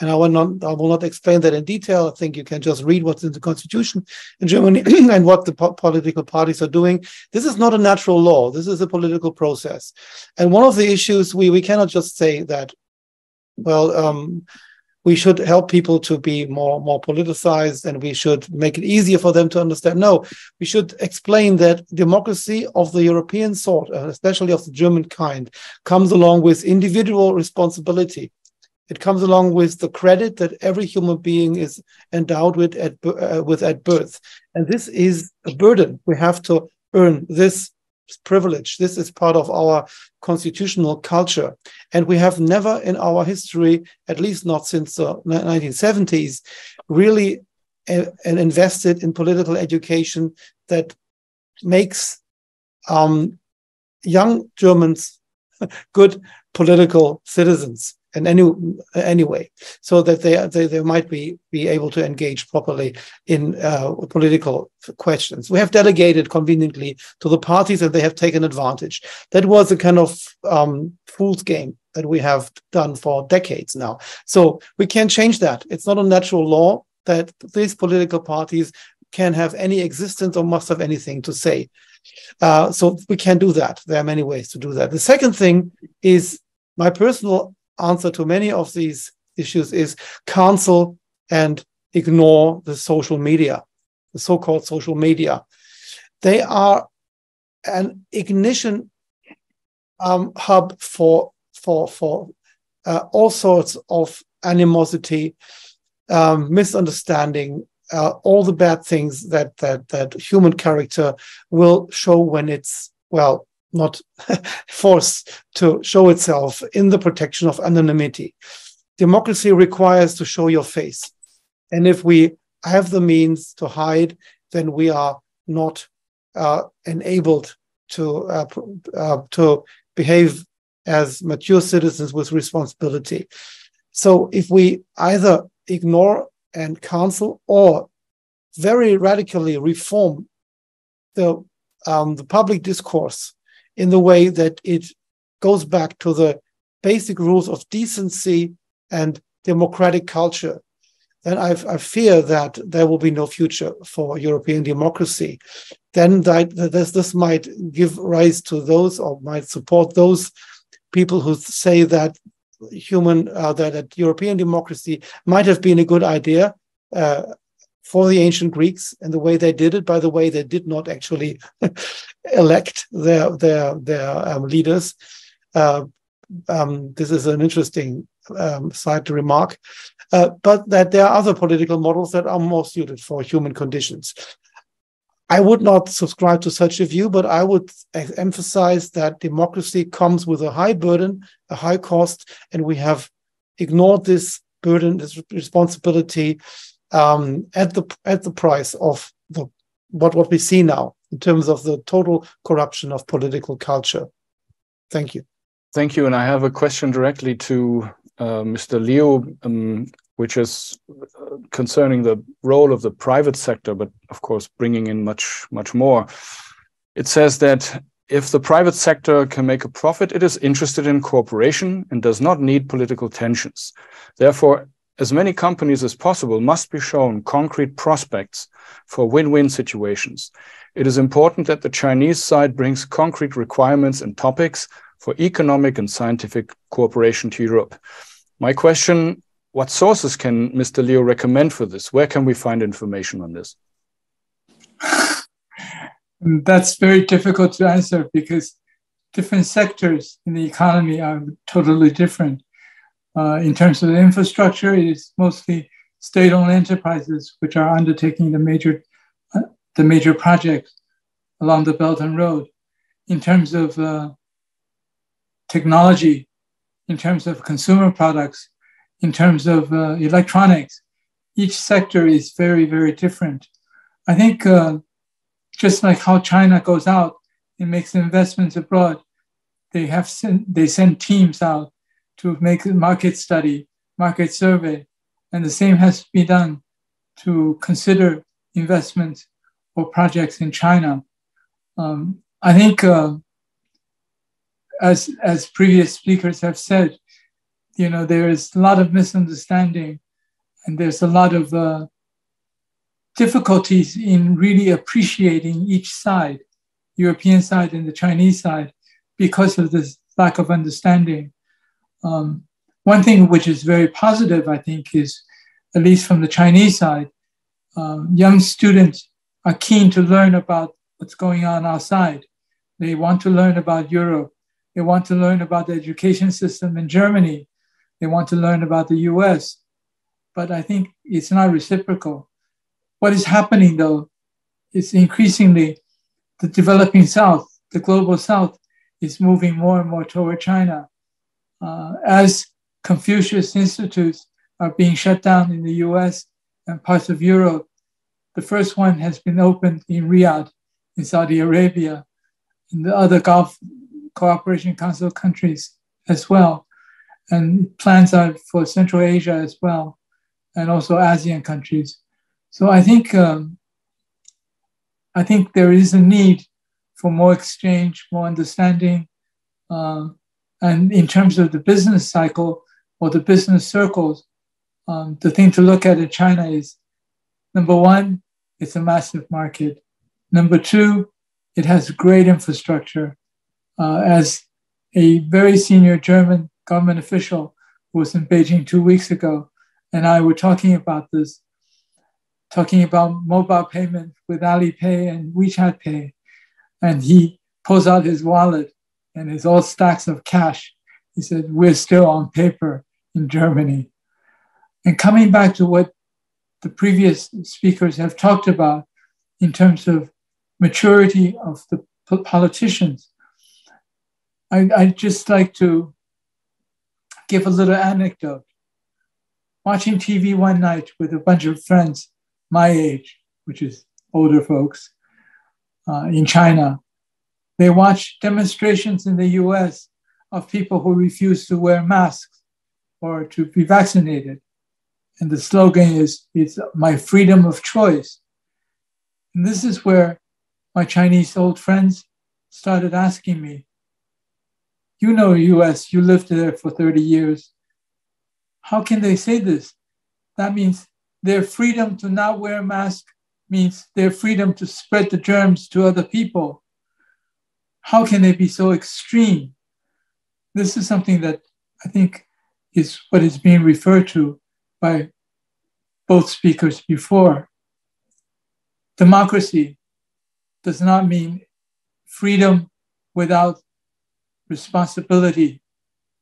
And I will not, I will not explain that in detail. I think you can just read what's in the constitution in Germany [clears throat] and what the po- political parties are doing. This is not a natural law. This is a political process. And one of the issues we, we cannot just say that, well, um, we should help people to be more more politicized and we should make it easier for them to understand no we should explain that democracy of the european sort and especially of the german kind comes along with individual responsibility it comes along with the credit that every human being is endowed with at, uh, with at birth. And this is a burden. We have to earn this privilege. This is part of our constitutional culture. And we have never in our history, at least not since the 1970s, really uh, invested in political education that makes um, young Germans [laughs] good political citizens in any anyway, so that they, they they might be be able to engage properly in uh, political questions. We have delegated conveniently to the parties, and they have taken advantage. That was a kind of um, fool's game that we have done for decades now. So we can change that. It's not a natural law that these political parties can have any existence or must have anything to say. Uh, so we can do that. There are many ways to do that. The second thing is my personal answer to many of these issues is cancel and ignore the social media, the so called social media. They are an ignition um, hub for, for, for uh, all sorts of animosity, um, misunderstanding, uh, all the bad things that, that, that human character will show when it's, well, not [laughs] forced to show itself in the protection of anonymity. Democracy requires to show your face. And if we have the means to hide, then we are not uh, enabled to, uh, uh, to behave as mature citizens with responsibility. So if we either ignore and cancel or very radically reform the, um, the public discourse in the way that it goes back to the basic rules of decency and democratic culture, then I, I fear that there will be no future for European democracy. Then that, this, this might give rise to those or might support those people who say that human uh, that, that, European democracy might have been a good idea uh, for the ancient Greeks and the way they did it. By the way, they did not actually [laughs] elect their their their um, leaders. Uh, um, this is an interesting um, side to remark, uh, but that there are other political models that are more suited for human conditions. I would not subscribe to such a view, but I would emphasize that democracy comes with a high burden, a high cost, and we have ignored this burden, this responsibility um, at the at the price of the what what we see now in terms of the total corruption of political culture. Thank you. Thank you, and I have a question directly to uh, Mr. Liu, um, which is uh, concerning the role of the private sector, but of course bringing in much much more. It says that if the private sector can make a profit, it is interested in cooperation and does not need political tensions. Therefore, as many companies as possible must be shown concrete prospects for win-win situations. It is important that the Chinese side brings concrete requirements and topics for economic and scientific cooperation to Europe. My question, what sources can Mr. Liu recommend for this? Where can we find information on this? That's very difficult to answer because different sectors in the economy are totally different. Uh, in terms of the infrastructure, it is mostly state-owned enterprises which are undertaking the major, uh, the major projects along the Belt and Road. In terms of uh, technology, in terms of consumer products, in terms of uh, electronics, each sector is very, very different. I think uh, just like how China goes out and makes investments abroad, they have they send teams out to make a market study, market survey, and the same has to be done to consider investments or projects in China. Um, I think, uh, as as previous speakers have said, you know there is a lot of misunderstanding, and there's a lot of uh, difficulties in really appreciating each side, European side and the Chinese side, because of this lack of understanding. Um, one thing which is very positive, I think, is at least from the Chinese side, um, young students are keen to learn about what's going on outside. They want to learn about Europe. They want to learn about the education system in Germany. They want to learn about the US. But I think it's not reciprocal. What is happening, though, is increasingly the developing South, the global South, is moving more and more toward China. Uh, as Confucius Institutes are being shut down in the US and parts of Europe, the first one has been opened in Riyadh, in Saudi Arabia, and the other Gulf Cooperation Council countries as well. And plans are for Central Asia as well, and also ASEAN countries. So I think um, I think there is a need for more exchange, more understanding, uh, and in terms of the business cycle or the business circles, um, the thing to look at in China is number one, it's a massive market. Number two, it has great infrastructure. Uh, as a very senior German government official who was in Beijing two weeks ago, and I were talking about this, talking about mobile payment with Alipay and WeChat Pay. And he pulls out his wallet and it's all stacks of cash. He said, We're still on paper in Germany. And coming back to what the previous speakers have talked about in terms of maturity of the politicians, I, I'd just like to give a little anecdote. Watching TV one night with a bunch of friends my age, which is older folks, uh, in China, they watched demonstrations in the US of people who refuse to wear masks or to be vaccinated. And the slogan is, it's my freedom of choice. And this is where my Chinese old friends started asking me, you know US, you lived there for 30 years. How can they say this? That means their freedom to not wear a mask means their freedom to spread the germs to other people. How can they be so extreme? This is something that I think is what is being referred to by both speakers before. Democracy does not mean freedom without responsibility,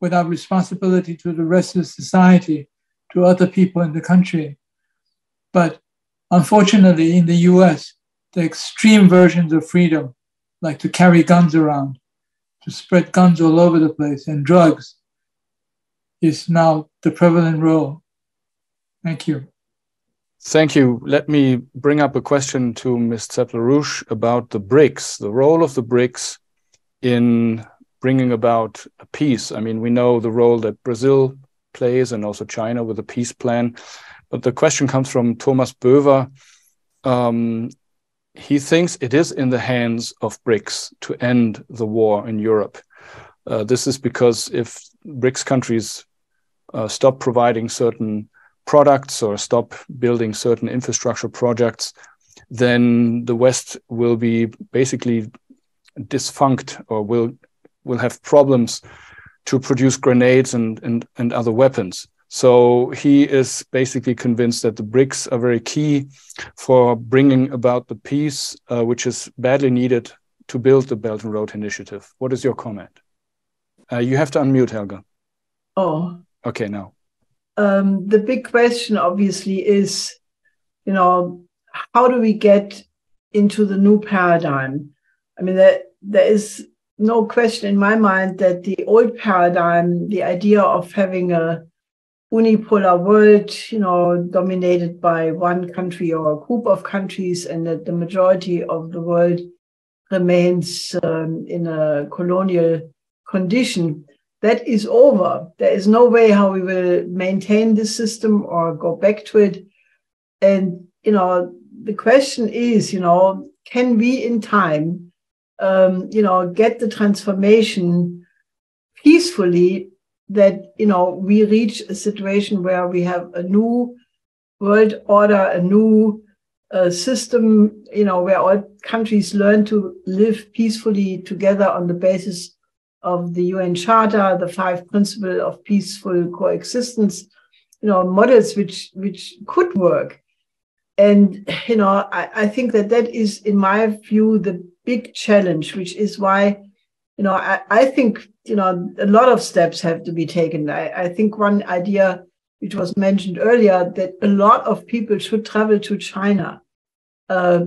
without responsibility to the rest of society, to other people in the country. But unfortunately, in the US, the extreme versions of freedom, like to carry guns around, to spread guns all over the place, and drugs, is now the prevalent role. Thank you. Thank you. Let me bring up a question to Ms. Zepp-LaRouche about the BRICS, the role of the BRICS in bringing about a peace. I mean, we know the role that Brazil plays and also China with a peace plan. But the question comes from Thomas Böver. Um, he thinks it is in the hands of BRICS to end the war in Europe. Uh, this is because if BRICS countries uh, stop providing certain products or stop building certain infrastructure projects, then the West will be basically disfunct or will will have problems to produce grenades and, and, and other weapons. So he is basically convinced that the BRICS are very key for bringing about the peace, uh, which is badly needed to build the Belt and Road Initiative. What is your comment? Uh, you have to unmute, Helga. Oh. Okay, now. Um, the big question, obviously, is, you know, how do we get into the new paradigm? I mean, there, there is no question in my mind that the old paradigm, the idea of having a unipolar world, you know, dominated by one country or a group of countries, and that the majority of the world remains um, in a colonial condition. That is over. There is no way how we will maintain this system or go back to it. And, you know, the question is, you know, can we in time, um, you know, get the transformation peacefully that, you know, we reach a situation where we have a new world order, a new uh, system, you know, where all countries learn to live peacefully together on the basis of the UN Charter, the five principles of peaceful coexistence, you know, models which which could work. And you know, I, I think that that is, in my view, the big challenge, which is why, you know, I, I think you know a lot of steps have to be taken. I, I think one idea which was mentioned earlier that a lot of people should travel to China. Uh,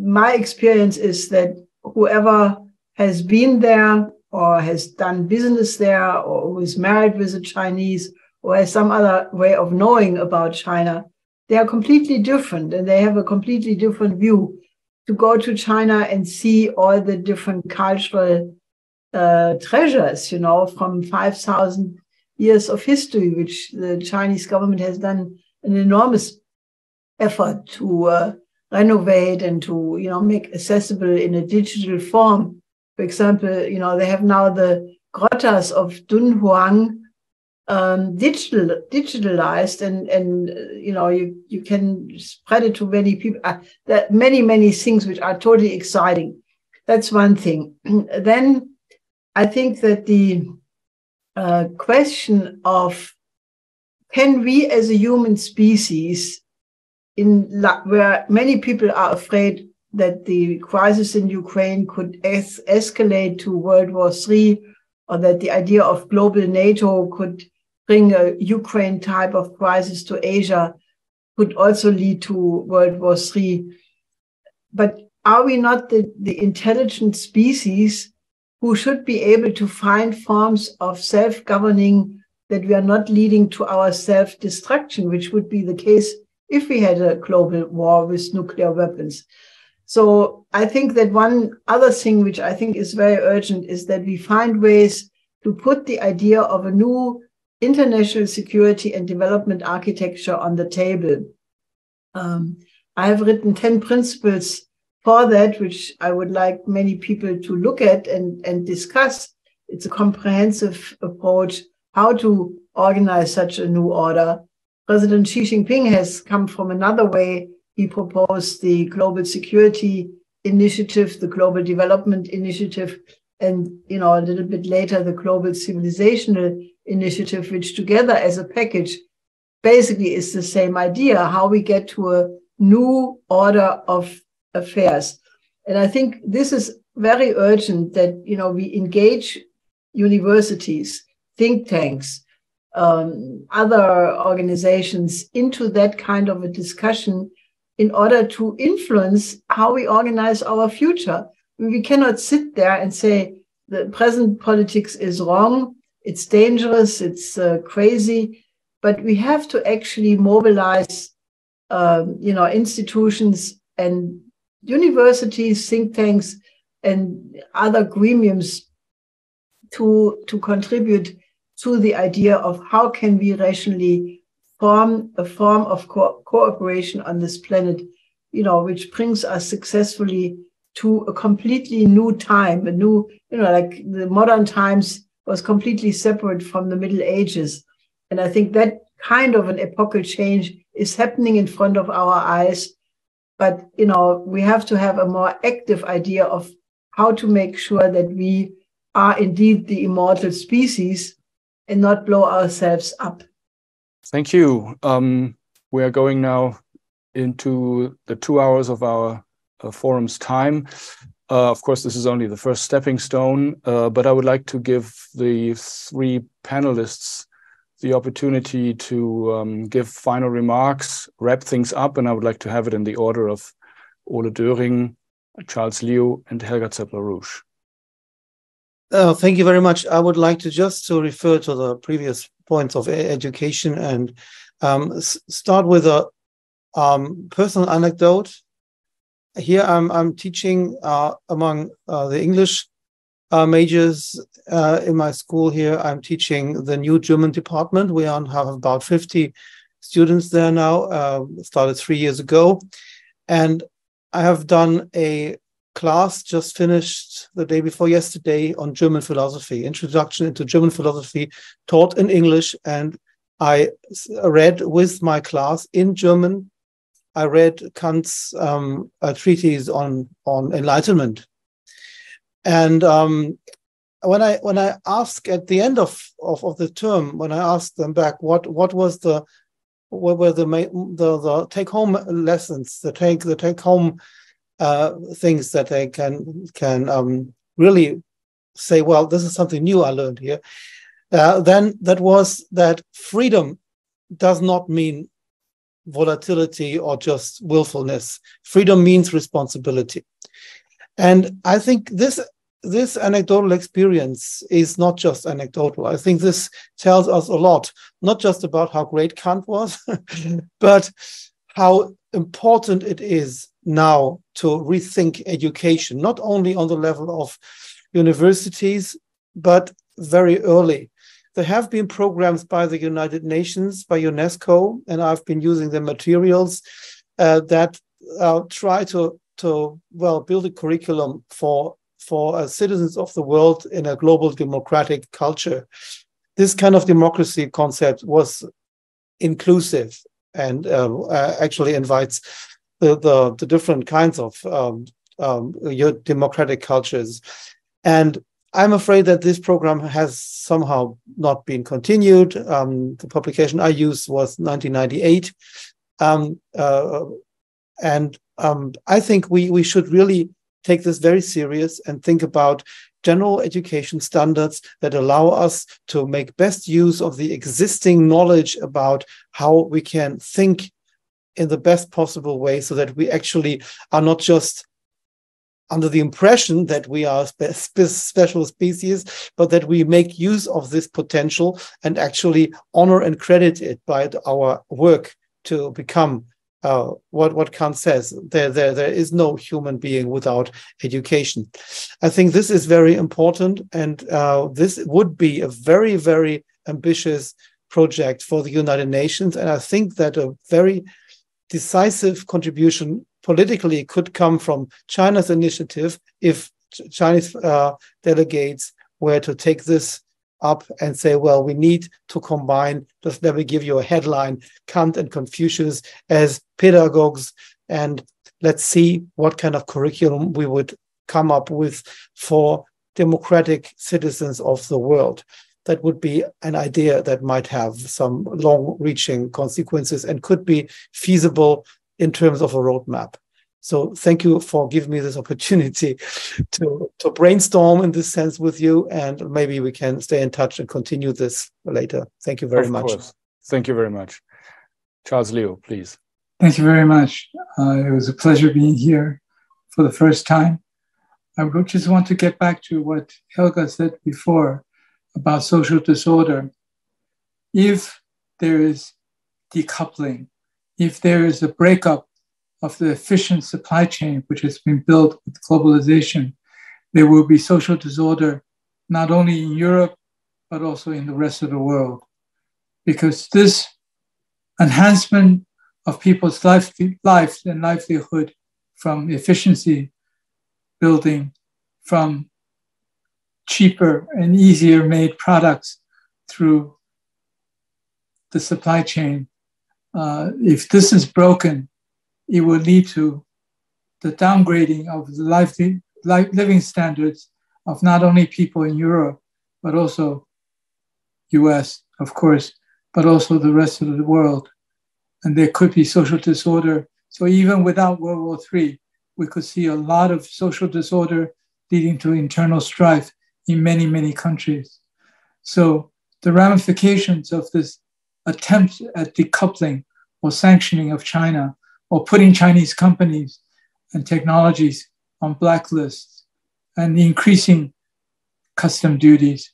my experience is that whoever has been there or has done business there or who is married with a Chinese or has some other way of knowing about China, they are completely different and they have a completely different view. To go to China and see all the different cultural uh, treasures, you know, from 5,000 years of history, which the Chinese government has done an enormous effort to uh, renovate and to, you know, make accessible in a digital form for example, you know, they have now the grottas of Dunhuang um, digital digitalized and and you know you you can spread it to many people. Uh, that many many things which are totally exciting. That's one thing. [clears throat] then I think that the uh, question of can we as a human species in where many people are afraid that the crisis in Ukraine could es- escalate to World War III, or that the idea of global NATO could bring a Ukraine type of crisis to Asia, could also lead to World War III. But are we not the, the intelligent species who should be able to find forms of self governing that we are not leading to our self destruction, which would be the case if we had a global war with nuclear weapons? So I think that one other thing which I think is very urgent is that we find ways to put the idea of a new international security and development architecture on the table. Um, I have written 10 principles for that, which I would like many people to look at and, and discuss. It's a comprehensive approach how to organize such a new order. President Xi Jinping has come from another way he proposed the Global Security Initiative, the Global Development Initiative, and you know a little bit later the Global Civilizational Initiative, which together as a package basically is the same idea: how we get to a new order of affairs. And I think this is very urgent that you know we engage universities, think tanks, um, other organizations into that kind of a discussion in order to influence how we organize our future. We cannot sit there and say the present politics is wrong, it's dangerous, it's uh, crazy, but we have to actually mobilize, um, you know, institutions and universities, think tanks, and other gremiums to to contribute to the idea of how can we rationally form a form of co- cooperation on this planet, you know, which brings us successfully to a completely new time, a new, you know, like the modern times was completely separate from the Middle Ages. And I think that kind of an epochal change is happening in front of our eyes. But, you know, we have to have a more active idea of how to make sure that we are indeed the immortal species and not blow ourselves up. Thank you. Um, we are going now into the two hours of our uh, forum's time. Uh, of course, this is only the first stepping stone, uh, but I would like to give the three panelists the opportunity to um, give final remarks, wrap things up, and I would like to have it in the order of Ole Döring, Charles Liu, and Helga Zepp-LaRouche. Uh, thank you very much. I would like to just to refer to the previous points of education and um, start with a um, personal anecdote. Here I'm, I'm teaching uh, among uh, the English uh, majors uh, in my school here. I'm teaching the new German department. We have about 50 students there now, uh, started three years ago. And I have done a class just finished the day before yesterday on German philosophy, introduction into German philosophy, taught in English. And I read with my class in German. I read Kant's um, treatise on on enlightenment, and um, when I when I ask at the end of, of, of the term, when I ask them back, what what was the what were the the, the take home lessons, the take the take home uh, things that they can can um, really say, well, this is something new I learned here. Uh, then that was that freedom does not mean volatility or just willfulness. Freedom means responsibility. And I think this this anecdotal experience is not just anecdotal. I think this tells us a lot, not just about how great Kant was, [laughs] but how important it is now to rethink education, not only on the level of universities, but very early. There have been programs by the United Nations, by UNESCO, and I've been using the materials uh, that uh, try to, to well build a curriculum for for uh, citizens of the world in a global democratic culture. This kind of democracy concept was inclusive and uh, uh, actually invites the, the, the different kinds of um, um, your democratic cultures. And I'm afraid that this program has somehow not been continued. Um, the publication I used was 1998. Um, uh, and um, I think we, we should really take this very serious and think about general education standards that allow us to make best use of the existing knowledge about how we can think in the best possible way so that we actually are not just under the impression that we are a spe spe special species, but that we make use of this potential and actually honor and credit it by our work to become uh, what what Kant says. There, there, there is no human being without education. I think this is very important, and uh, this would be a very, very ambitious project for the United Nations. And I think that a very decisive contribution politically could come from China's initiative if Chinese uh, delegates were to take this up and say, well, we need to combine, just let me give you a headline, Kant and Confucius as pedagogues, and let's see what kind of curriculum we would come up with for democratic citizens of the world that would be an idea that might have some long reaching consequences and could be feasible in terms of a roadmap. So thank you for giving me this opportunity [laughs] to, to brainstorm in this sense with you. And maybe we can stay in touch and continue this later. Thank you very of much. Course. Thank you very much. Charles Liu, please. Thank you very much. Uh, it was a pleasure being here for the first time. I would just want to get back to what Helga said before about social disorder, if there is decoupling, if there is a breakup of the efficient supply chain which has been built with globalization, there will be social disorder not only in Europe, but also in the rest of the world. Because this enhancement of people's life, life and livelihood from efficiency building, from cheaper and easier made products through the supply chain. Uh, if this is broken, it will lead to the downgrading of the life, life, living standards of not only people in Europe, but also US, of course, but also the rest of the world. And there could be social disorder. So even without World War III, we could see a lot of social disorder leading to internal strife in many, many countries. So the ramifications of this attempt at decoupling or sanctioning of China or putting Chinese companies and technologies on blacklists and the increasing custom duties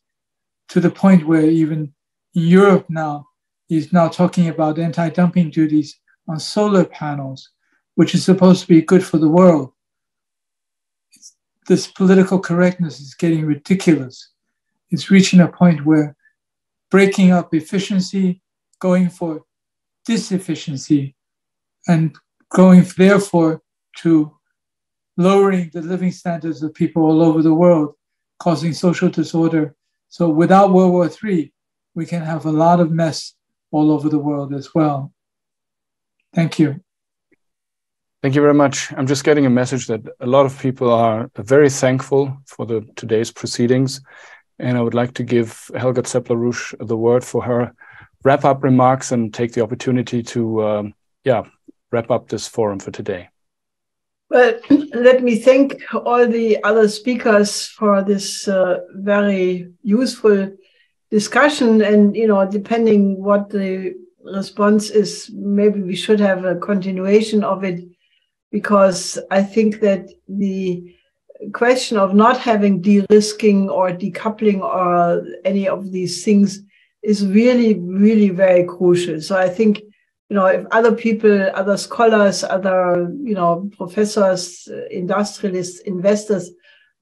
to the point where even Europe now, is now talking about anti dumping duties on solar panels, which is supposed to be good for the world. This political correctness is getting ridiculous. It's reaching a point where breaking up efficiency, going for disefficiency, and going therefore to lowering the living standards of people all over the world, causing social disorder. So without World War III, we can have a lot of mess all over the world as well. Thank you. Thank you very much. I'm just getting a message that a lot of people are very thankful for the today's proceedings. And I would like to give Helga Zepp-LaRouche the word for her wrap-up remarks and take the opportunity to, um, yeah, wrap up this forum for today. Well, [clears throat] let me thank all the other speakers for this uh, very useful discussion. And, you know, depending what the response is, maybe we should have a continuation of it because I think that the question of not having de-risking or decoupling or any of these things is really, really very crucial. So I think you know, if other people, other scholars, other, you know, professors, industrialists, investors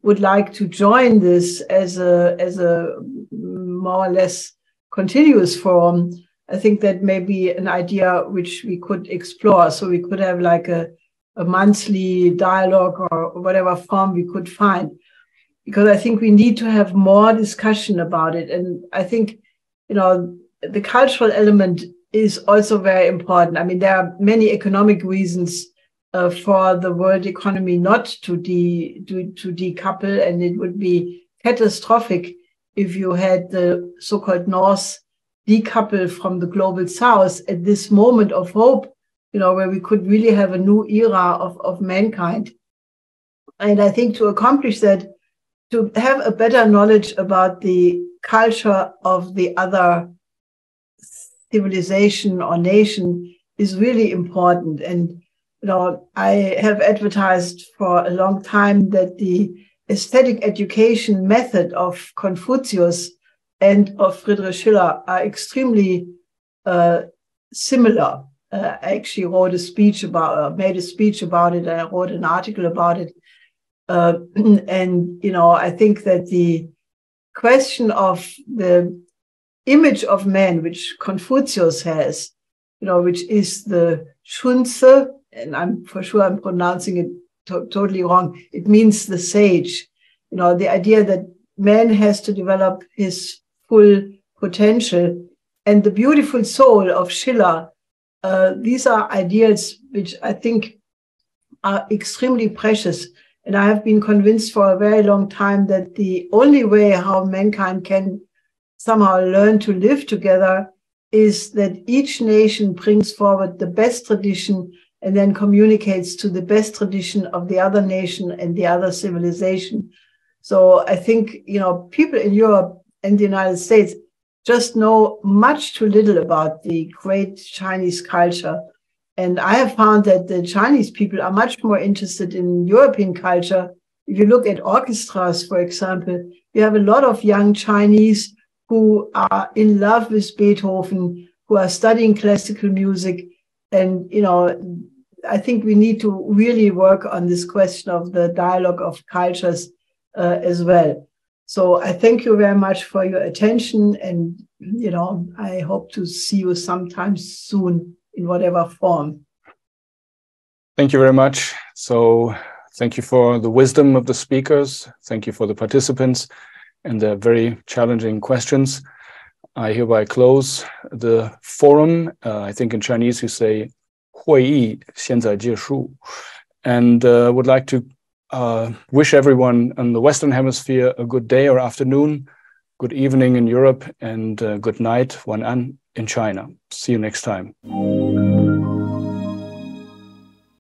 would like to join this as a, as a more or less continuous forum, I think that may be an idea which we could explore. So we could have like a, a monthly dialogue or whatever form we could find, because I think we need to have more discussion about it. And I think, you know, the cultural element is also very important. I mean, there are many economic reasons uh, for the world economy not to de to, to decouple, and it would be catastrophic if you had the so-called North decouple from the global South at this moment of hope, you know, where we could really have a new era of, of mankind. And I think to accomplish that, to have a better knowledge about the culture of the other civilization or nation is really important. And, you know, I have advertised for a long time that the aesthetic education method of Confucius and of Friedrich Schiller are extremely uh, similar. Uh, I actually wrote a speech about, uh, made a speech about it, and I wrote an article about it. Uh, [clears throat] and you know, I think that the question of the image of man which Confucius has, you know, which is the Shunzi, and I'm for sure I'm pronouncing it to- totally wrong. It means the sage. You know, the idea that man has to develop his full potential and the beautiful soul of Schiller. Uh, these are ideals which I think are extremely precious. And I have been convinced for a very long time that the only way how mankind can somehow learn to live together is that each nation brings forward the best tradition and then communicates to the best tradition of the other nation and the other civilization. So I think, you know, people in Europe and the United States just know much too little about the great Chinese culture. And I have found that the Chinese people are much more interested in European culture. If you look at orchestras, for example, you have a lot of young Chinese who are in love with Beethoven, who are studying classical music. And, you know, I think we need to really work on this question of the dialogue of cultures uh, as well. So I thank you very much for your attention. And, you know, I hope to see you sometime soon in whatever form. Thank you very much. So thank you for the wisdom of the speakers. Thank you for the participants and their very challenging questions. I hereby close the forum. Uh, I think in Chinese you say 会议现在结束, and uh, would like to uh, wish everyone in the Western Hemisphere a good day or afternoon, good evening in Europe, and uh, good night, Wan An in China. See you next time.